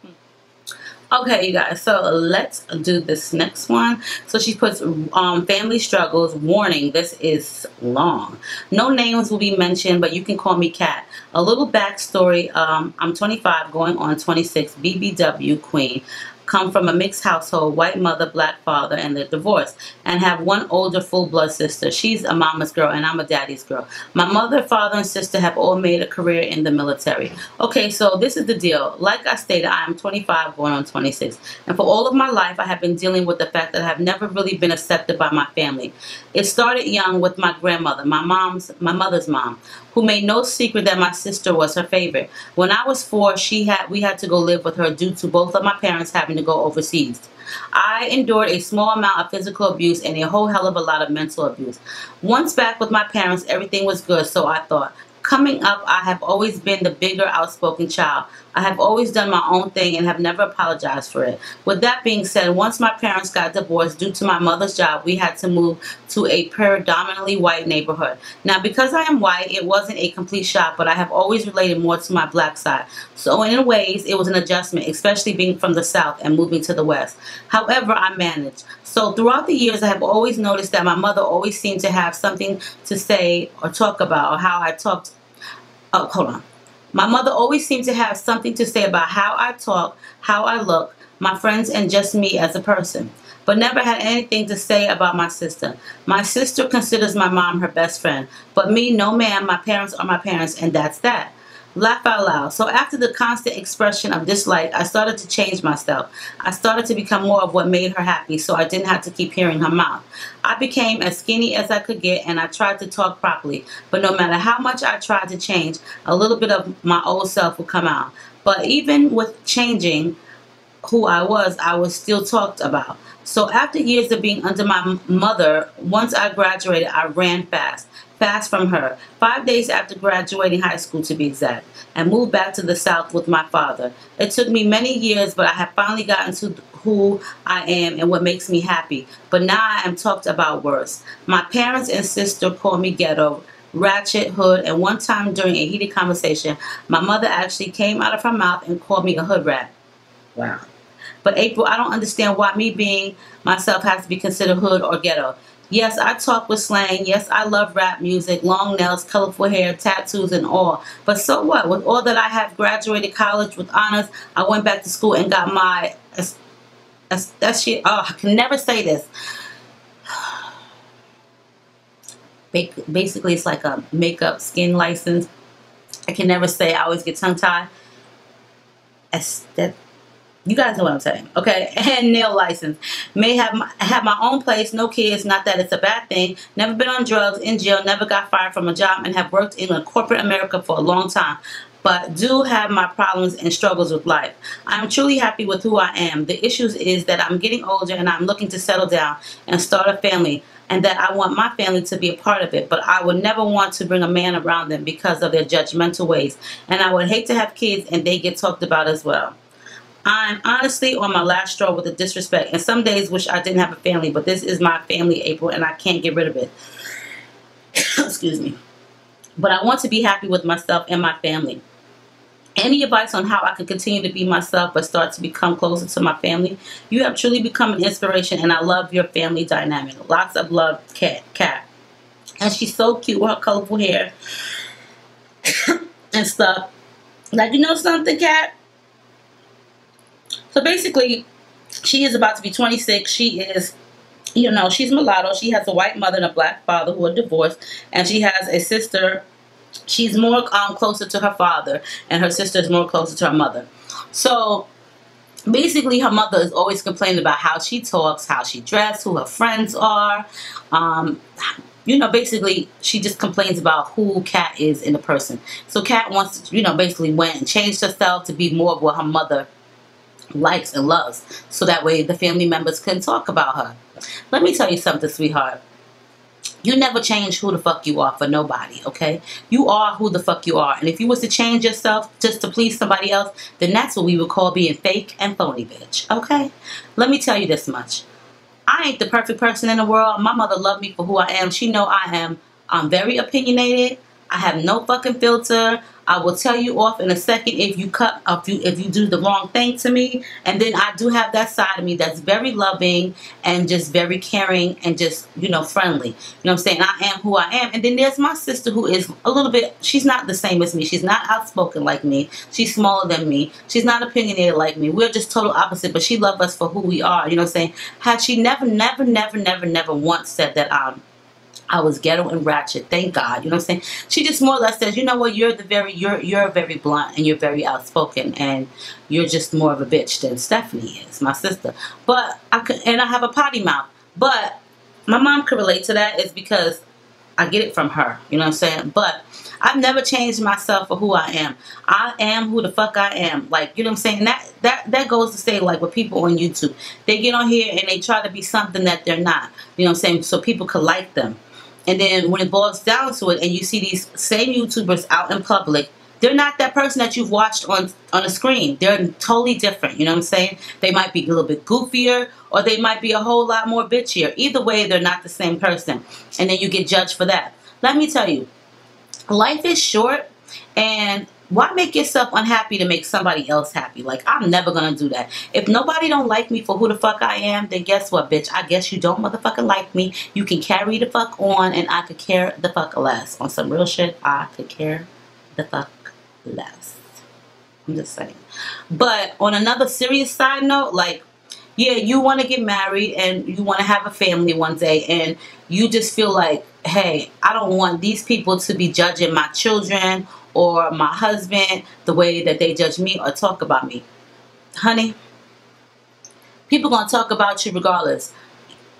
Okay, you guys, so let's do this next one. So she puts um, family struggles, warning, this is long. No names will be mentioned, but you can call me Kat. A little backstory, um, I'm 25 going on 26, BBW queen come from a mixed household, white mother, black father, and they're divorced, and have one older full blood sister. She's a mama's girl, and I'm a daddy's girl. My mother, father, and sister have all made a career in the military. Okay, so this is the deal. Like I stated, I am 25, going on 26, and for all of my life, I have been dealing with the fact that I have never really been accepted by my family. It started young with my grandmother, my mom's, my mother's mom, who made no secret that my sister was her favorite. When I was four, she had we had to go live with her due to both of my parents having to go overseas. I endured a small amount of physical abuse and a whole hell of a lot of mental abuse. Once back with my parents, everything was good, so I thought. Coming up, I have always been the bigger, outspoken child. I have always done my own thing and have never apologized for it. With that being said, once my parents got divorced due to my mother's job, we had to move to a predominantly white neighborhood. Now, because I am white, it wasn't a complete shock, but I have always related more to my black side. So in ways, it was an adjustment, especially being from the South and moving to the West. However, I managed. So throughout the years, I have always noticed that my mother always seemed to have something to say or talk about or how I talked. Oh, hold on. My mother always seemed to have something to say about how I talk, how I look, my friends, and just me as a person, but never had anything to say about my sister. My sister considers my mom her best friend, but me, no ma'am, my parents are my parents, and that's that. Laugh out loud. So after the constant expression of dislike, I started to change myself. I started to become more of what made her happy so I didn't have to keep hearing her mouth. I became as skinny as I could get and I tried to talk properly. But no matter how much I tried to change, a little bit of my old self would come out. But even with changing who I was, I was still talked about. So after years of being under my mother, once I graduated, I ran fast fast from her, five days after graduating high school to be exact, and moved back to the South with my father. It took me many years, but I have finally gotten to who I am and what makes me happy. But now I am talked about worse. My parents and sister call me ghetto, ratchet, hood, and one time during a heated conversation, my mother actually came out of her mouth and called me a hood rat. Wow. But April, I don't understand why me being myself has to be considered hood or ghetto. Yes, I talk with slang. Yes, I love rap music, long nails, colorful hair, tattoos, and all. But so what? With all that I have graduated college with honors, I went back to school and got my. That shit. Oh, I can never say this. Basically, it's like a makeup skin license. I can never say. I always get tongue tied. You guys know what I'm saying, okay? And nail license. May have my, have my own place, no kids, not that it's a bad thing. Never been on drugs, in jail, never got fired from a job, and have worked in a corporate America for a long time. But do have my problems and struggles with life. I'm truly happy with who I am. The issues is that I'm getting older and I'm looking to settle down and start a family and that I want my family to be a part of it, but I would never want to bring a man around them because of their judgmental ways. And I would hate to have kids and they get talked about as well. I'm honestly on my last straw with the disrespect, and some days wish I didn't have a family, but this is my family, April, and I can't get rid of it. Excuse me. But I want to be happy with myself and my family. Any advice on how I can continue to be myself but start to become closer to my family? You have truly become an inspiration, and I love your family dynamic. Lots of love, Cat. Cat. And she's so cute with her colorful hair and stuff. Like, you know something, Cat? Basically, she is about to be 26. She is, you know, she's mulatto. She has a white mother and a black father who are divorced. And she has a sister. She's more um, closer to her father. And her sister is more closer to her mother. So basically her mother is always complaining about how she talks, how she dresses, who her friends are. Um, you know, basically, she just complains about who Kat is in a person. So Kat wants to, you know, basically went and changed herself to be more of what her mother likes and loves so that way the family members can talk about her. Let me tell you something, sweetheart. You never change who the fuck you are for nobody, okay? You are who the fuck you are. And if you was to change yourself just to please somebody else, then that's what we would call being fake and phony, bitch, okay? Let me tell you this much. I ain't the perfect person in the world. My mother loved me for who I am. She know I am I'm very opinionated. I have no fucking filter. I will tell you off in a second if you cut if you if you do the wrong thing to me. And then I do have that side of me that's very loving and just very caring and just, you know, friendly. You know what I'm saying? I am who I am. And then there's my sister who is a little bit she's not the same as me. She's not outspoken like me. She's smaller than me. She's not opinionated like me. We're just total opposite, but she loves us for who we are. You know what I'm saying? Had she never, never, never, never, never once said that um I was ghetto and ratchet. Thank God. You know what I'm saying? She just more or less says, you know what, you're the very you're you're very blunt and you're very outspoken and you're just more of a bitch than Stephanie is, my sister. But I could and I have a potty mouth. But my mom could relate to that is because I get it from her. You know what I'm saying? But I've never changed myself for who I am. I am who the fuck I am. Like, you know what I'm saying? That that that goes to say like with people on YouTube. They get on here and they try to be something that they're not. You know what I'm saying? So people could like them. And then when it boils down to it and you see these same YouTubers out in public, they're not that person that you've watched on on the screen. They're totally different. You know what I'm saying? They might be a little bit goofier or they might be a whole lot more bitchier. Either way, they're not the same person. And then you get judged for that. Let me tell you, life is short and why make yourself unhappy to make somebody else happy? Like, I'm never gonna do that. If nobody don't like me for who the fuck I am, then guess what, bitch? I guess you don't motherfucking like me. You can carry the fuck on, and I could care the fuck less. On some real shit, I could care the fuck less. I'm just saying. But on another serious side note, like, yeah, you want to get married and you want to have a family one day, and you just feel like, hey, I don't want these people to be judging my children or my husband the way that they judge me or talk about me. Honey, people gonna talk about you regardless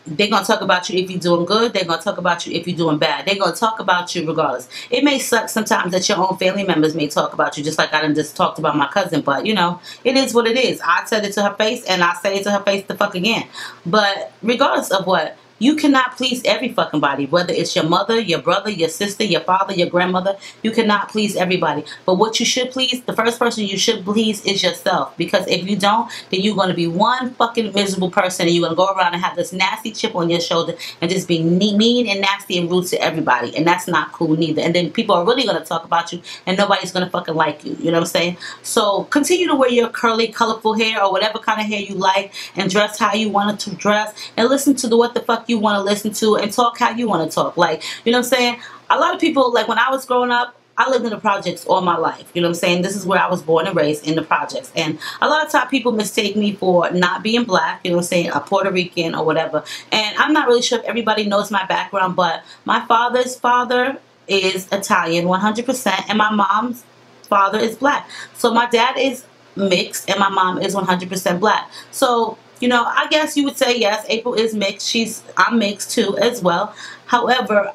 they're gonna talk about you if you're doing good. They're gonna talk about you if you're doing bad. They're gonna talk about you regardless. It may suck sometimes that your own family members may talk about you, just like I done just talked about my cousin. But you know, it is what it is. I said it to her face, and I say it to her face the fuck again. But regardless of what, you cannot please every fucking body, whether it's your mother, your brother, your sister, your father, your grandmother. You cannot please everybody. But what you should please, the first person you should please is yourself. Because if you don't, then you're going to be one fucking miserable person and you're going to go around and have this nasty chip on your shoulder and just be mean and nasty and rude to everybody. And that's not cool neither. And then people are really going to talk about you and nobody's going to fucking like you. You know what I'm saying? So continue to wear your curly, colorful hair or whatever kind of hair you like and dress how you want to dress and listen to the what the fuck you want to listen to and talk how you want to talk. Like, you know what I'm saying? A lot of people, like when I was growing up, I lived in the projects all my life. You know what I'm saying? This is where I was born and raised in the projects. And a lot of time people mistake me for not being black, you know what I'm saying, a Puerto Rican or whatever. And I'm not really sure if everybody knows my background, but my father's father is Italian 100% and my mom's father is black. So my dad is mixed and my mom is 100% black. So you know, I guess you would say yes, April is mixed. She's I'm mixed too as well. However,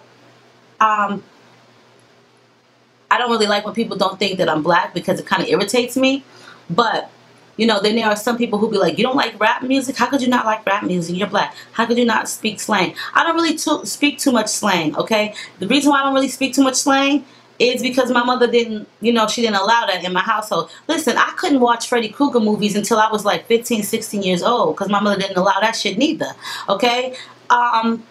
um, I don't really like when people don't think that I'm black because it kind of irritates me. But you know, then there are some people who be like, you don't like rap music? How could you not like rap music? You're black. How could you not speak slang? I don't really speak too much slang, okay? The reason why I don't really speak too much slang is because my mother didn't, you know, she didn't allow that in my household. Listen, I couldn't watch Freddy Krueger movies until I was like 15, 16 years old because my mother didn't allow that shit neither. Okay? Um,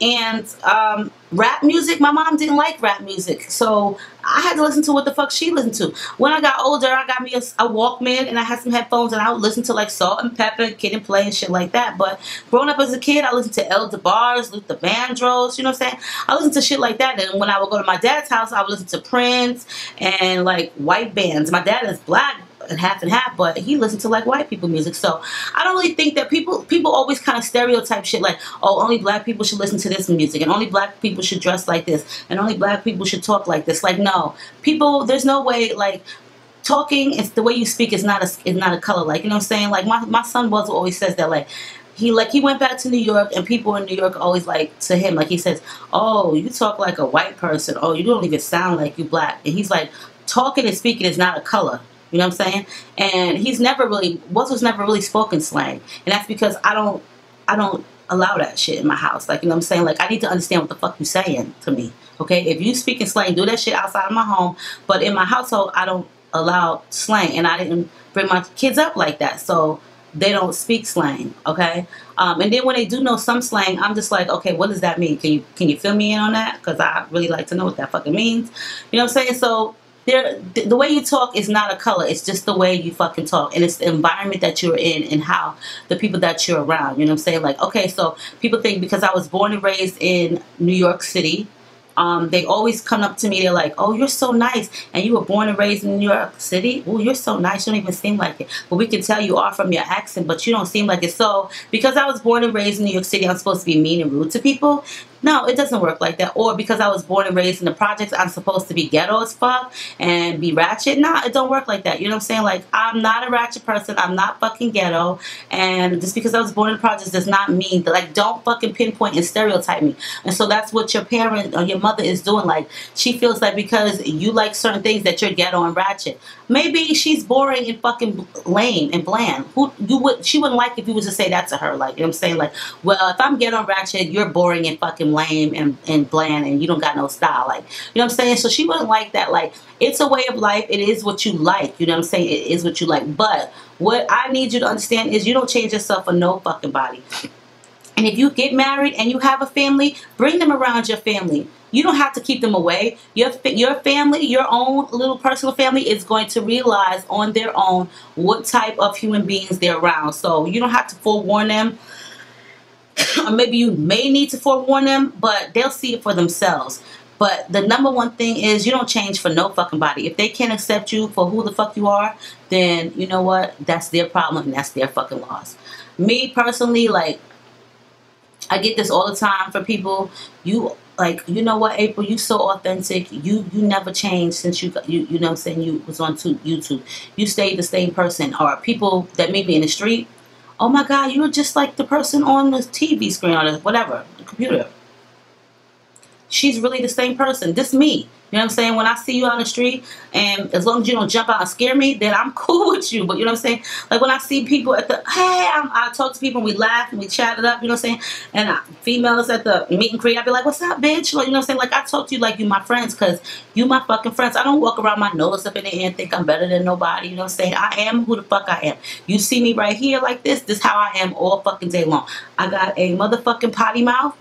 and um, rap music, my mom didn't like rap music. So I had to listen to what the fuck she listened to. When I got older, I got me a, a Walkman and I had some headphones and I would listen to like Salt-N-Pepa, Kid 'n Play and shit like that. But growing up as a kid, I listened to El DeBarge, Luther Vandross, you know what I'm saying? I listened to shit like that. And when I would go to my dad's house, I would listen to Prince and like white bands. My dad is black and half and half, but he listened to like white people music. So I don't really think that people people always kind of stereotype shit like, oh, only black people should listen to this music, and only black people should dress like this, and only black people should talk like this. Like, no, people, there's no way like talking it's the way you speak is not a is not a color. Like you know what i'm saying? Like my, my son was always says that like he like he went back to New York and people in New York always like to him like he says oh you talk like a white person. Oh you don't even sound like you black. And he's like talking and speaking is not a color you know what I'm saying? And he's never really, was never really spoken slang. And that's because I don't, I don't allow that shit in my house. Like, you know what I'm saying? Like, I need to understand what the fuck you saying to me. Okay? If you speak in slang, do that shit outside of my home. But in my household, I don't allow slang. And I didn't bring my kids up like that. So they don't speak slang. Okay? Um, and then when they do know some slang, I'm just like, okay, what does that mean? Can you, can you fill me in on that? Because I really like to know what that fucking means. You know what I'm saying? So there the way you talk is not a color it's just the way you fucking talk and it's the environment that you're in and how the people that you're around you know what i'm saying like okay so people think because i was born and raised in new york city um, they always come up to me. They're like, "Oh, you're so nice, and you were born and raised in New York City. Oh, you're so nice. You don't even seem like it. But we can tell you are from your accent, but you don't seem like it." So, because I was born and raised in New York City, I'm supposed to be mean and rude to people. No, it doesn't work like that. Or because I was born and raised in the projects, I'm supposed to be ghetto as fuck and be ratchet. Nah, it don't work like that. You know what I'm saying? Like, I'm not a ratchet person. I'm not fucking ghetto. And just because I was born in the projects does not mean that, like, don't fucking pinpoint and stereotype me. And so that's what your parent or your mother is doing. Like, she feels like because you like certain things that you're ghetto and ratchet. Maybe she's boring and fucking lame and bland. Who you would she wouldn't like if you was to say that to her. Like, you know what I'm saying? Like, well, if I'm ghetto and ratchet, you're boring and fucking lame and, and bland and you don't got no style. Like, you know what I'm saying? So she wasn't like that. Like, it's a way of life. It is what you like. You know what I'm saying? It is what you like. But what I need you to understand is you don't change yourself for no fucking body. And if you get married and you have a family, bring them around your family. You don't have to keep them away. Your, your family, your own little personal family is going to realize on their own what type of human beings they're around. So you don't have to forewarn them or maybe you may need to forewarn them, but they'll see it for themselves. But the number one thing is you don't change for no fucking body. If they can't accept you for who the fuck you are, then you know what? That's their problem and that's their fucking loss. Me personally, like, I get this all the time for people. You like you know what april you so authentic you you never changed since you you you know i'm saying you was on to youtube you stayed the same person or people that meet me in the street oh my god you're just like the person on the tv screen or whatever the computer she's really the same person this me you know what I'm saying? When I see you on the street, and as long as you don't jump out and scare me, then I'm cool with you. But you know what I'm saying? Like when I see people at the, hey, I'm, i talk to people and we laugh and we chat it up, you know what I'm saying? And I, females at the meet and greet, I'd be like, what's up, bitch? Like, you know what I'm saying? Like I talk to you like you my friends because you my fucking friends. I don't walk around my nose up in the air and think I'm better than nobody. You know what I'm saying? I am who the fuck I am. You see me right here like this, this how I am all fucking day long. I got a motherfucking potty mouth.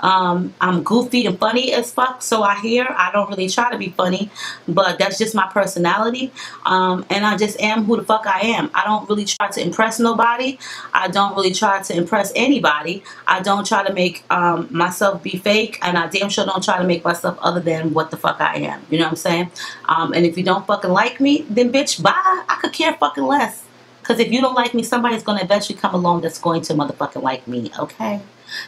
Um, I'm goofy and funny as fuck, so I hear. I don't really try to be funny, but that's just my personality. Um, and I just am who the fuck I am. I don't really try to impress nobody. I don't really try to impress anybody. I don't try to make um, myself be fake, and I damn sure don't try to make myself other than what the fuck I am. You know what I'm saying? Um, and if you don't fucking like me, then bitch, bye. I could care fucking less. Because if you don't like me, somebody's going to eventually come along that's going to motherfucking like me, okay?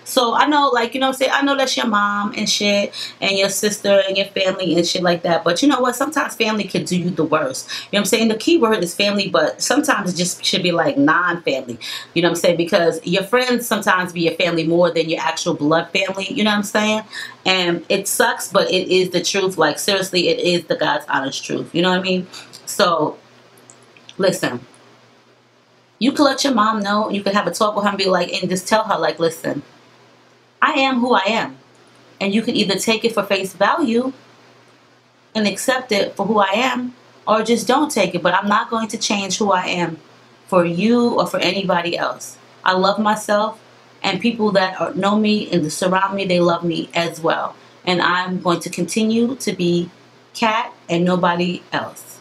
So I know, like, you know I'm saying? I know that's your mom and shit, and your sister and your family and shit like that. But you know what? Sometimes family can do you the worst. You know what I'm saying? The key word is family, but sometimes it just should be like non-family. You know what I'm saying? Because your friends sometimes be your family more than your actual blood family. You know what I'm saying? And it sucks, but it is the truth. Like, seriously, it is the God's honest truth. You know what I mean? So, listen you could let your mom know. You could have a talk with her and be like, and just tell her, like, listen, I am who I am. And you can either take it for face value and accept it for who I am, or just don't take it. But I'm not going to change who I am for you or for anybody else. I love myself, and people that know me and surround me, they love me as well. And I'm going to continue to be Cat and nobody else.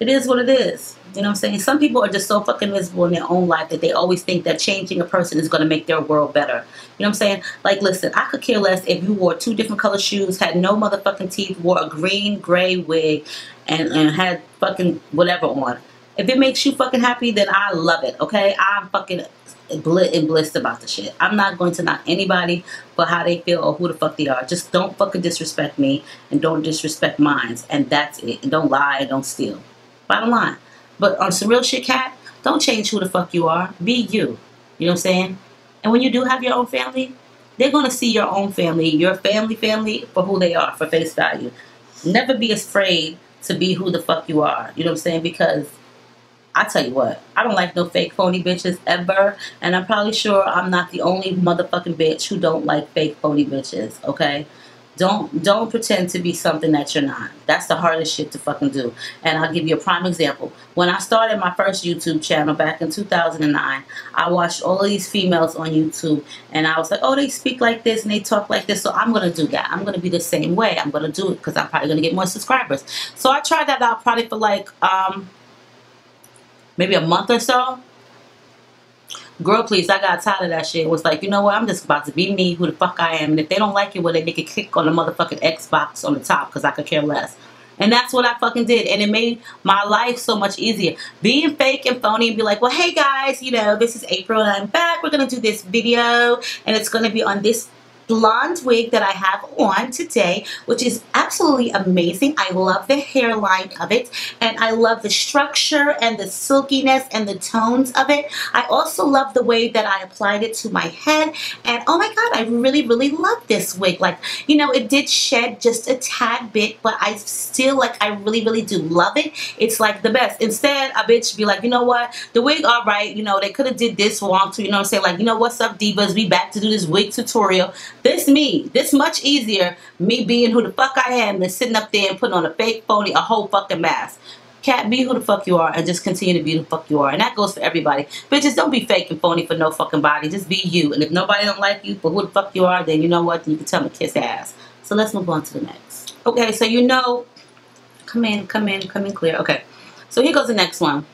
It is what it is. You know what I'm saying? Some people are just so fucking miserable in their own life that they always think that changing a person is going to make their world better. You know what I'm saying? Like, listen, I could care less if you wore two different color shoes, had no motherfucking teeth, wore a green, gray wig, and, and had fucking whatever on. If it makes you fucking happy, then I love it, okay? I'm fucking blit and blissed about the shit. I'm not going to knock anybody for how they feel or who the fuck they are. Just don't fucking disrespect me and don't disrespect mine. And that's it. And don't lie and don't steal. Bottom line. But on some real shit, cat, don't change who the fuck you are. Be you. You know what I'm saying? And when you do have your own family, they're going to see your own family, your family family, for who they are, for face value. Never be afraid to be who the fuck you are. You know what I'm saying? Because I tell you what, I don't like no fake phony bitches ever. And I'm probably sure I'm not the only motherfucking bitch who don't like fake phony bitches, okay? Don't don't pretend to be something that you're not. That's the hardest shit to fucking do. And I'll give you a prime example. When I started my first YouTube channel back in 2009, I watched all of these females on YouTube and I was like, oh, they speak like this and they talk like this, so I'm going to do that. I'm going to be the same way. I'm going to do it because I'm probably going to get more subscribers. So I tried that out probably for like um, maybe a month or so girl, please, I got tired of that shit. It was like, you know what? I'm just about to be me, who the fuck I am. And if they don't like it, well, they can click on the motherfucking Xbox on the top because I could care less. And that's what I fucking did. And it made my life so much easier. Being fake and phony and be like, well, hey guys, you know, this is April and I'm back. We're going to do this video and it's going to be on this blonde wig that I have on today, which is absolutely amazing. I love the hairline of it, and I love the structure and the silkiness and the tones of it. I also love the way that I applied it to my head, and oh my god, I really, really love this wig. Like, you know, it did shed just a tad bit, but I still, like, I really, really do love it. It's like the best. Instead, a bitch be like, you know what, the wig, all right, you know, they could have did this wrong too, you know what I'm saying? Like, you know, what's up, divas? We back to do this wig tutorial. This me, this much easier, me being who the fuck I am than sitting up there and putting on a fake phony, a whole fucking mask. Cat, be who the fuck you are and just continue to be the fuck you are. And that goes for everybody. Bitches, don't be fake and phony for no fucking body. Just be you. And if nobody don't like you for who the fuck you are, then you know what? Then You can tell me kiss ass. So let's move on to the next. Okay, so you know, come in, come in, come in clear. Okay, so here goes the next one.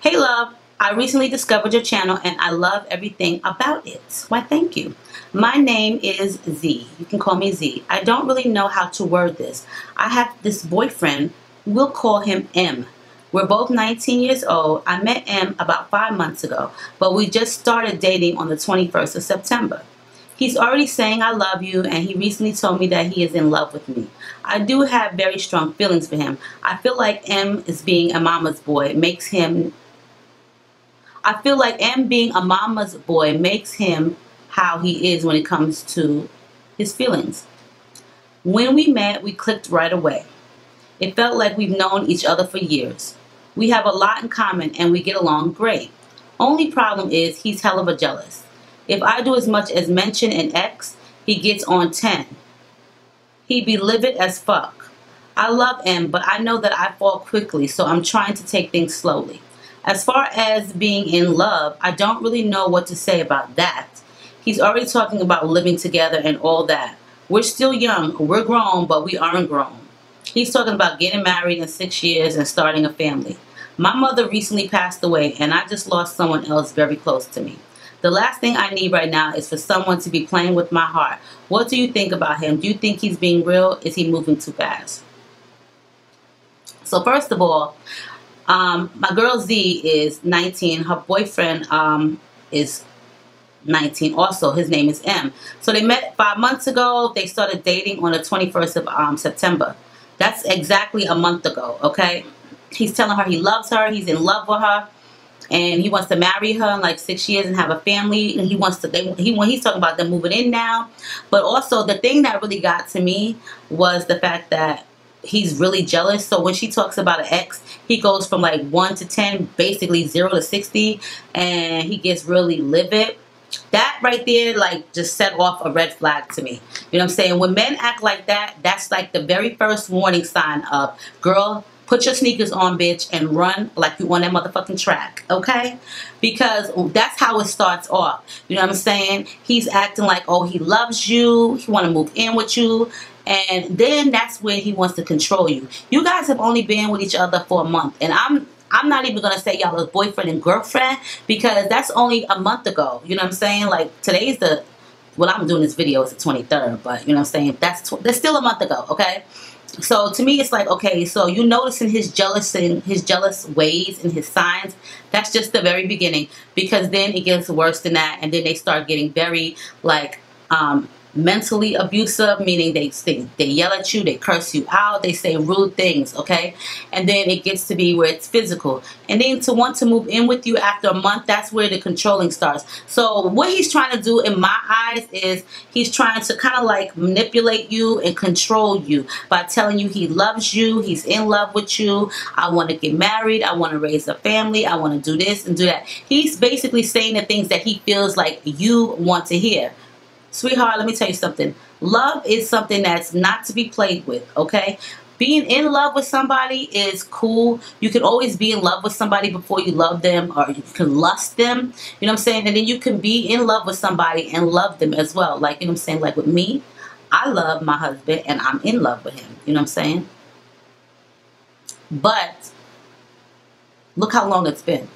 Hey, love. I recently discovered your channel and I love everything about it. Why, thank you. My name is Z. You can call me Z. I don't really know how to word this. I have this boyfriend. We'll call him M. We're both 19 years old. I met M about five months ago, but we just started dating on the 21st of September. He's already saying I love you and he recently told me that he is in love with me. I do have very strong feelings for him. I feel like M is being a mama's boy it makes him I feel like M being a mama's boy makes him how he is when it comes to his feelings. When we met, we clicked right away. It felt like we've known each other for years. We have a lot in common and we get along great. Only problem is he's hell of a jealous. If I do as much as mention an ex, he gets on 10. He be livid as fuck. I love him, but I know that I fall quickly, so I'm trying to take things slowly. As far as being in love, I don't really know what to say about that. He's already talking about living together and all that. We're still young, we're grown, but we aren't grown. He's talking about getting married in six years and starting a family. My mother recently passed away, and I just lost someone else very close to me. The last thing I need right now is for someone to be playing with my heart. What do you think about him? Do you think he's being real? Is he moving too fast? So first of all, um, my girl Z is 19. Her boyfriend um, is 19 also. His name is M. So they met five months ago. They started dating on the 21st of um, September. That's exactly a month ago, okay? He's telling her he loves her. He's in love with her and he wants to marry her in like six years and have a family and he wants to they he when he's talking about them moving in now but also the thing that really got to me was the fact that he's really jealous so when she talks about an ex he goes from like 1 to 10 basically 0 to 60 and he gets really livid that right there like just set off a red flag to me you know what i'm saying when men act like that that's like the very first warning sign of girl Put your sneakers on, bitch, and run like you on that motherfucking track, okay? Because that's how it starts off. You know what I'm saying? He's acting like, oh, he loves you. He want to move in with you. And then that's when he wants to control you. You guys have only been with each other for a month. And I'm I'm not even gonna say y'all are boyfriend and girlfriend because that's only a month ago. You know what I'm saying? Like today's the well, I'm doing this video is the 23rd, but you know what I'm saying? That's that's still a month ago, okay? so to me it's like okay so you noticing his jealous and his jealous ways and his signs that's just the very beginning because then it gets worse than that and then they start getting very like um mentally abusive, meaning they, they they yell at you, they curse you out, they say rude things, okay? And then it gets to be where it's physical. And then to want to move in with you after a month, that's where the controlling starts. So what he's trying to do in my eyes is he's trying to kind of like manipulate you and control you by telling you he loves you, he's in love with you, I want to get married, I want to raise a family, I want to do this and do that. He's basically saying the things that he feels like you want to hear. Sweetheart, let me tell you something. Love is something that's not to be played with, okay? Being in love with somebody is cool. You can always be in love with somebody before you love them or you can lust them. You know what I'm saying? And then you can be in love with somebody and love them as well. Like, you know what I'm saying? Like with me, I love my husband and I'm in love with him. You know what I'm saying? But look how long it's been.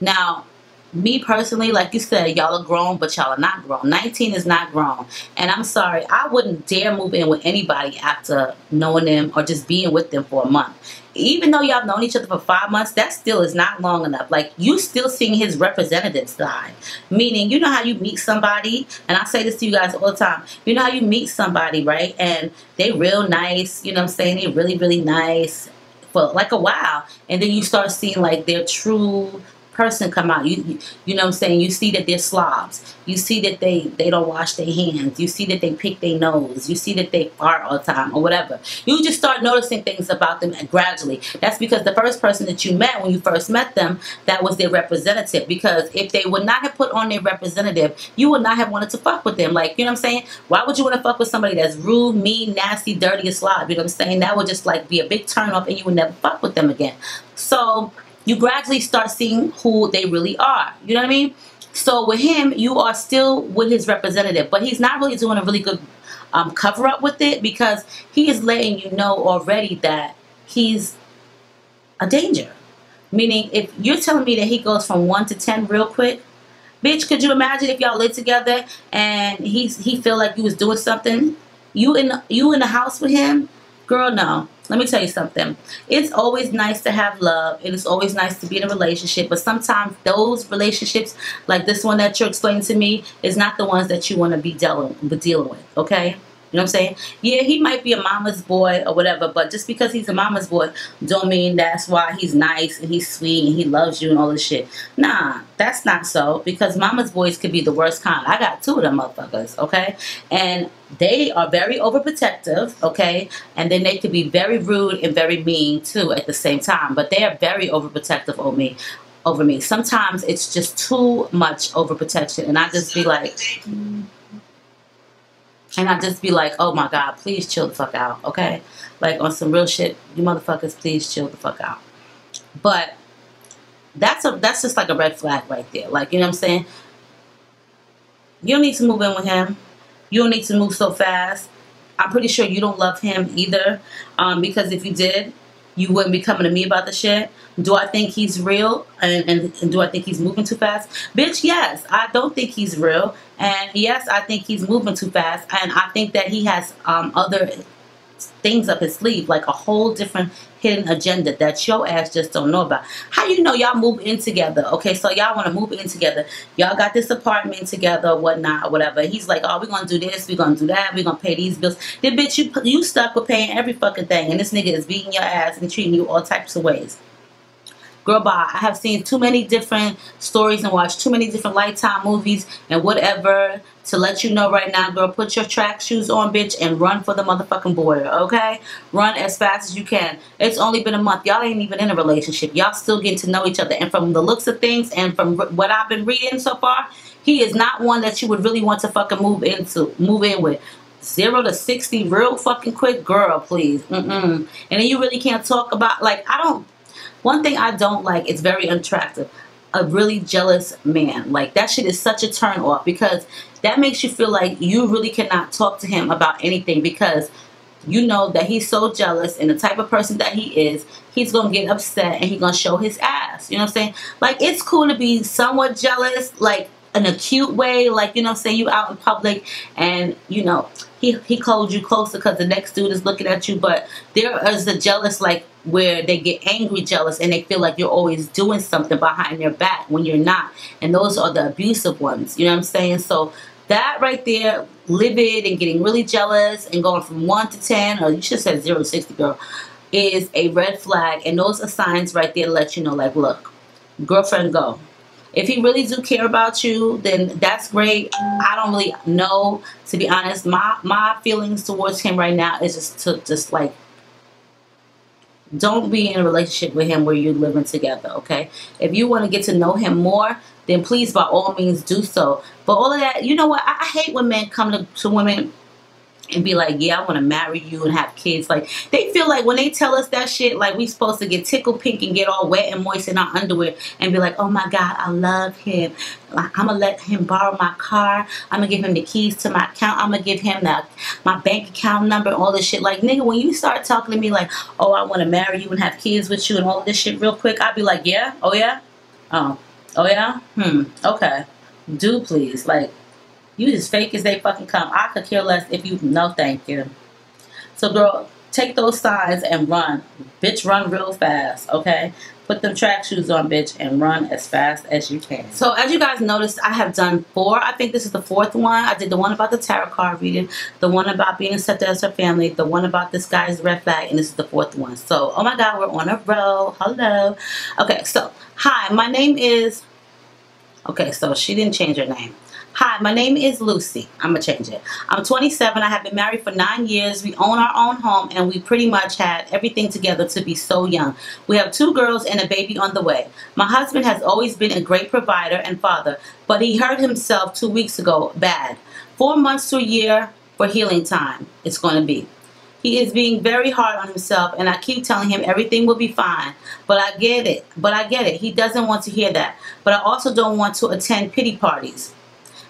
Now, me personally, like you said, y'all are grown, but y'all are not grown. 19 is not grown. And I'm sorry, I wouldn't dare move in with anybody after knowing them or just being with them for a month. Even though y'all known each other for five months, that still is not long enough. Like, you still seeing his representative side. Meaning, you know how you meet somebody, and I say this to you guys all the time. You know how you meet somebody, right? And they real nice, you know what I'm saying? They really, really nice for like a while. And then you start seeing like their true person come out. You, you know what I'm saying? You see that they're slobs. You see that they, they don't wash their hands. You see that they pick their nose. You see that they fart all the time or whatever. You just start noticing things about them gradually. That's because the first person that you met when you first met them, that was their representative. Because if they would not have put on their representative, you would not have wanted to fuck with them. Like, you know what I'm saying? Why would you want to fuck with somebody that's rude, mean, nasty, dirty, and slob? You know what I'm saying? That would just like be a big turn off and you would never fuck with them again. So you gradually start seeing who they really are. You know what I mean? So with him, you are still with his representative, but he's not really doing a really good um, cover up with it because he is letting you know already that he's a danger. Meaning, if you're telling me that he goes from 1 to 10 real quick, bitch, could you imagine if y'all lived together and he's he feel like you was doing something? You in you in the house with him? Girl, no. Let me tell you something. It's always nice to have love. It is always nice to be in a relationship. But sometimes those relationships, like this one that you're explaining to me, is not the ones that you want to be dealing, dealing with. Okay? You know what I'm saying? Yeah, he might be a mama's boy or whatever, but just because he's a mama's boy don't mean that's why he's nice and he's sweet and he loves you and all this shit. Nah, that's not so because mama's boys could be the worst kind. I got two of them motherfuckers, okay? And they are very overprotective, okay? And then they could be very rude and very mean too at the same time, but they are very overprotective over me over me. Sometimes it's just too much overprotection and I just be like and I just be like, oh my God, please chill the fuck out, okay? Like on some real shit, you motherfuckers, please chill the fuck out. But that's a that's just like a red flag right there. Like, you know what I'm saying? You don't need to move in with him. You don't need to move so fast. I'm pretty sure you don't love him either. Um, because if you did, you wouldn't be coming to me about the shit. Do I think he's real? And, and, and, do I think he's moving too fast? Bitch, yes. I don't think he's real. And yes, I think he's moving too fast. And I think that he has um, other things up his sleeve, like a whole different hidden agenda that your ass just don't know about. How you know y'all move in together? Okay, so y'all want to move in together. Y'all got this apartment together, whatnot, whatever. He's like, oh, we're going to do this, we're going to do that, we're going to pay these bills. Then, bitch, you, you stuck with paying every fucking thing. And this nigga is beating your ass and treating you all types of ways. Girl, bye. I have seen too many different stories and watched too many different Lifetime movies and whatever to let you know right now, girl, put your track shoes on, bitch, and run for the motherfucking border, okay? Run as fast as you can. It's only been a month. Y'all ain't even in a relationship. Y'all still getting to know each other. And from the looks of things and from what I've been reading so far, he is not one that you would really want to fucking move into, move in with zero to 60 real fucking quick girl please mm-mm and then you really can't talk about like i don't one thing I don't like, it's very unattractive, a really jealous man. Like that shit is such a turn off because that makes you feel like you really cannot talk to him about anything because you know that he's so jealous and the type of person that he is, he's gonna get upset and he's gonna show his ass. You know what I'm saying? Like it's cool to be somewhat jealous, like an acute way, like you know, say you out in public and you know he he calls you closer because the next dude is looking at you. But there is a jealous like where they get angry jealous and they feel like you're always doing something behind their back when you're not, and those are the abusive ones. You know what I'm saying? So that right there, livid and getting really jealous and going from one to ten, or you should say zero to sixty, girl, is a red flag, and those are signs right there to let you know, like, look, girlfriend, go if he really do care about you, then that's great. I don't really know, to be honest. My my feelings towards him right now is just to just like don't be in a relationship with him where you're living together, okay? If you want to get to know him more, then please by all means do so. But all of that, you know what? I, I hate when men come to, to women and be like, yeah, I want to marry you and have kids. Like, they feel like when they tell us that shit, like we supposed to get tickled pink and get all wet and moist in our underwear and be like, oh my God, I love him. Like, I'm to let him borrow my car. I'm to give him the keys to my account. I'm to give him the, my bank account number, all this shit. Like, nigga, when you start talking to me like, oh, I want to marry you and have kids with you and all this shit real quick, I'd be like, yeah? Oh, yeah? Oh. Oh, yeah? Hmm. Okay. Do please. Like, you as fake as they fucking come. I could care less if you no thank you. So girl, take those signs and run. Bitch, run real fast, okay? Put them track shoes on, bitch, and run as fast as you can. So as you guys noticed, I have done four. I think this is the fourth one. I did the one about the tarot card reading, the one about being accepted as her family, the one about this guy's red flag, and this is the fourth one. So, oh my God, we're on a roll. Hello. Okay, so, hi, my name is... Okay, so she didn't change her name. Hi, my name is Lucy. I'm going to change it. I'm 27. I have been married for nine years. We own our own home and we pretty much had everything together to be so young. We have two girls and a baby on the way. My husband has always been a great provider and father, but he hurt himself two weeks ago bad. Four months to a year for healing time it's going to be. He is being very hard on himself and I keep telling him everything will be fine. But I get it. But I get it. He doesn't want to hear that. But I also don't want to attend pity parties.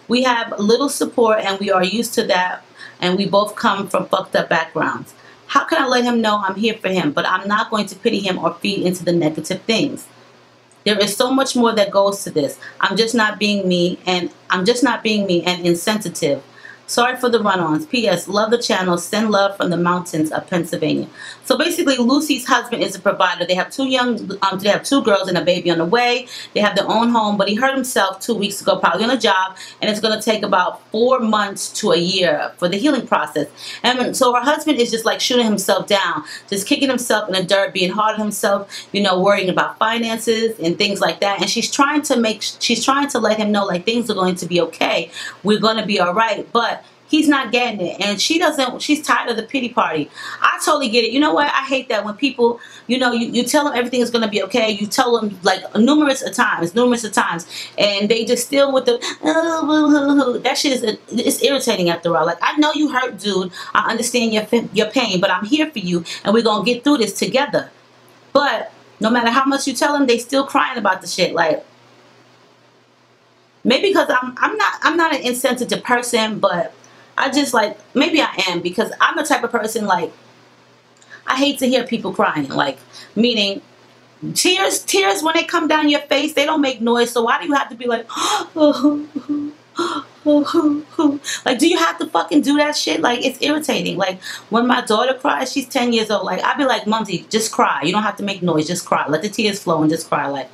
We have little support and we are used to that and we both come from fucked up backgrounds. How can I let him know I'm here for him, but I'm not going to pity him or feed into the negative things? There is so much more that goes to this. I'm just not being me and I'm just not being me and insensitive Sorry for the run-ons. P.S. Love the channel. Send love from the mountains of Pennsylvania. So basically, Lucy's husband is a provider. They have two young, um, they have two girls and a baby on the way. They have their own home, but he hurt himself two weeks ago, probably on a job, and it's going to take about four months to a year for the healing process. And so her husband is just like shooting himself down, just kicking himself in the dirt, being hard on himself, you know, worrying about finances and things like that. And she's trying to make, she's trying to let him know like things are going to be okay. We're going to be all right. But he's not getting it. And she doesn't she's tired of the pity party. I totally get it. You know what? I hate that when people you know you, you tell them everything is going to be okay. You tell them like numerous of times numerous of times. And they just still with the that shit is it's irritating after all. Like i know you hurt dude. I understand your your pain but i'm here for you and we're gonna get through this together. But no matter how much you tell them they still crying about the shit. Like maybe because i'm i'm not i'm not an insensitive person but I just like, maybe I am because I'm the type of person like, I hate to hear people crying. Like, meaning tears, tears when they come down your face, they don't make noise. So why do you have to be like, like, do you have to fucking do that shit? Like, it's irritating. Like, when my daughter cries, she's 10 years old. Like, I'd be like, Mumsy, just cry. You don't have to make noise. Just cry. Let the tears flow and just cry. Like,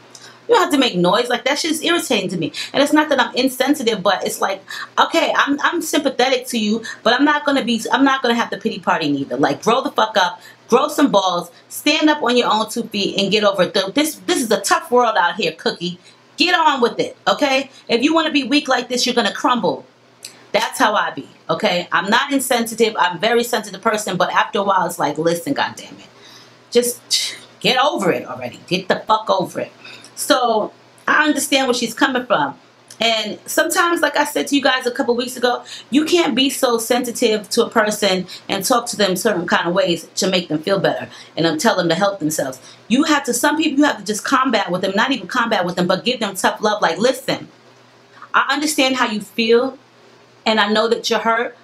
you don't have to make noise. Like that shit is irritating to me. And it's not that I'm insensitive, but it's like, okay, I'm I'm sympathetic to you, but I'm not gonna be I'm not gonna have the pity party neither. Like grow the fuck up, grow some balls, stand up on your own two feet and get over it. This this is a tough world out here, Cookie. Get on with it, okay? If you want to be weak like this, you're gonna crumble. That's how I be, okay? I'm not insensitive. I'm very sensitive person, but after a while, it's like, listen, goddamn it, just get over it already. Get the fuck over it. So I understand where she's coming from. And sometimes, like I said to you guys a couple weeks ago, you can't be so sensitive to a person and talk to them certain kind of ways to make them feel better and tell them to help themselves. You have to, some people, you have to just combat with them, not even combat with them, but give them tough love. Like, listen, I understand how you feel and I know that you're hurt,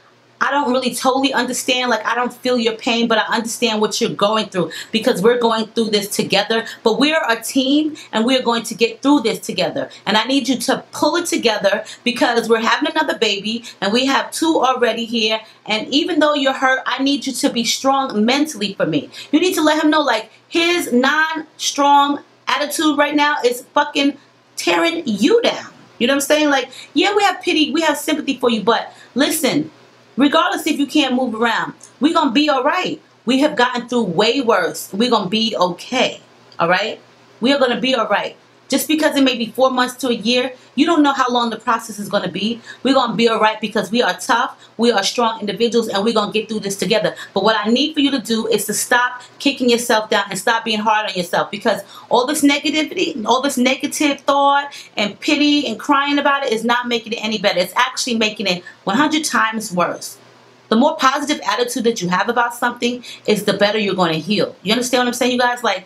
I don't really totally understand. Like, I don't feel your pain, but I understand what you're going through because we're going through this together. But we're a team and we're going to get through this together. And I need you to pull it together because we're having another baby and we have two already here. And even though you're hurt, I need you to be strong mentally for me. You need to let him know, like, his non strong attitude right now is fucking tearing you down. You know what I'm saying? Like, yeah, we have pity, we have sympathy for you, but listen, regardless if you can't move around, we're going to be all right. We have gotten through way worse. We're going to be okay. All right? We are going to be all right. Just because it may be four months to a year, you don't know how long the process is going to be. We're going to be all right because we are tough, we are strong individuals, and we're going to get through this together. But what I need for you to do is to stop kicking yourself down and stop being hard on yourself because all this negativity, all this negative thought and pity and crying about it is not making it any better. It's actually making it 100 times worse. The more positive attitude that you have about something is the better you're going to heal. You understand what I'm saying, you guys? Like,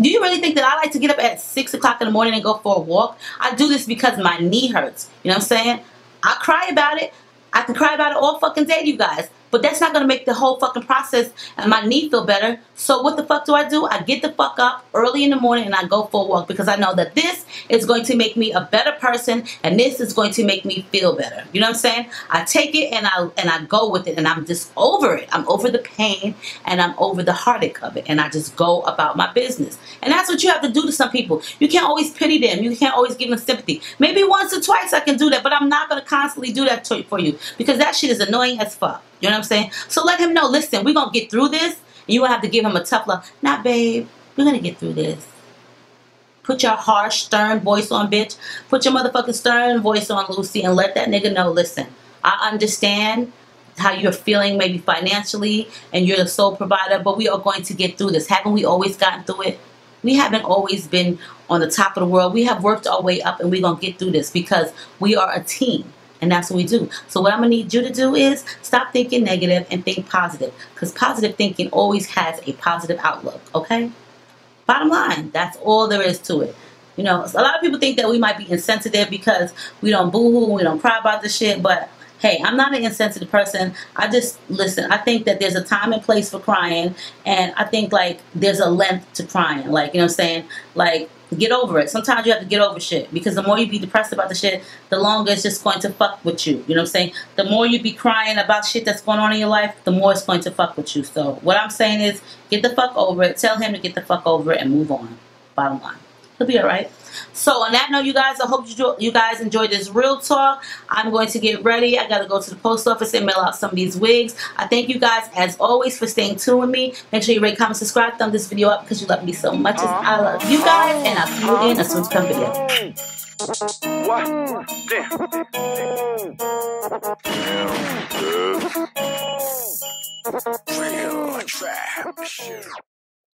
do you really think that I like to get up at 6 o'clock in the morning and go for a walk? I do this because my knee hurts. You know what I'm saying? I cry about it. I can cry about it all fucking day, you guys. But that's not going to make the whole fucking process and my knee feel better. So what the fuck do I do? I get the fuck up early in the morning and I go for a walk because I know that this is going to make me a better person and this is going to make me feel better. You know what I'm saying? I take it and I and I go with it and I'm just over it. I'm over the pain and I'm over the heartache of it and I just go about my business. And that's what you have to do to some people. You can't always pity them. You can't always give them sympathy. Maybe once or twice I can do that, but I'm not going to constantly do that for you because that shit is annoying as fuck. You know what I'm saying? So let him know, listen, we're going to get through this. Going to have to give him a tough love. Not, babe, we're going to get through this. Put your harsh, stern voice on, bitch. Put your motherfucking stern voice on, Lucy, and let that nigga know, listen, I understand how you're feeling maybe financially and you're the sole provider, but we are going to get through this. Haven't we always gotten through it? We haven't always been on the top of the world. We have worked our way up and we're going to get through this because we are a team. And that's what we do. So what I'm going to need you to do is stop thinking negative and think positive. Because positive thinking always has a positive outlook. Okay? Bottom line, that's all there is to it. You know, a lot of people think that we might be insensitive because we don't boo-hoo, we don't cry about the shit. But hey, I'm not an insensitive person. I just, listen, I think that there's a time and place for crying. And I think, like, there's a length to crying. Like, you know what I'm saying? Like, get over it. Sometimes you have to get over shit because the more you be depressed about the shit, the longer it's just going to fuck with you. You know what I'm saying? The more you be crying about shit that's going on in your life, the more it's going to fuck with you. So what I'm saying is get the fuck over it. Tell him to get the fuck over it and move on. Bottom line. He'll be alright. So on that note, you guys, I hope you, you guys enjoyed this real talk. I'm going to get ready. I got to go to the post office and mail out some of these wigs. I thank you guys, as always, for staying tuned with me. Make sure you rate, comment, subscribe, thumb this video up because you love me so much. As I love you guys, and I'll see you in a soon come video. What? Damn. Real trap.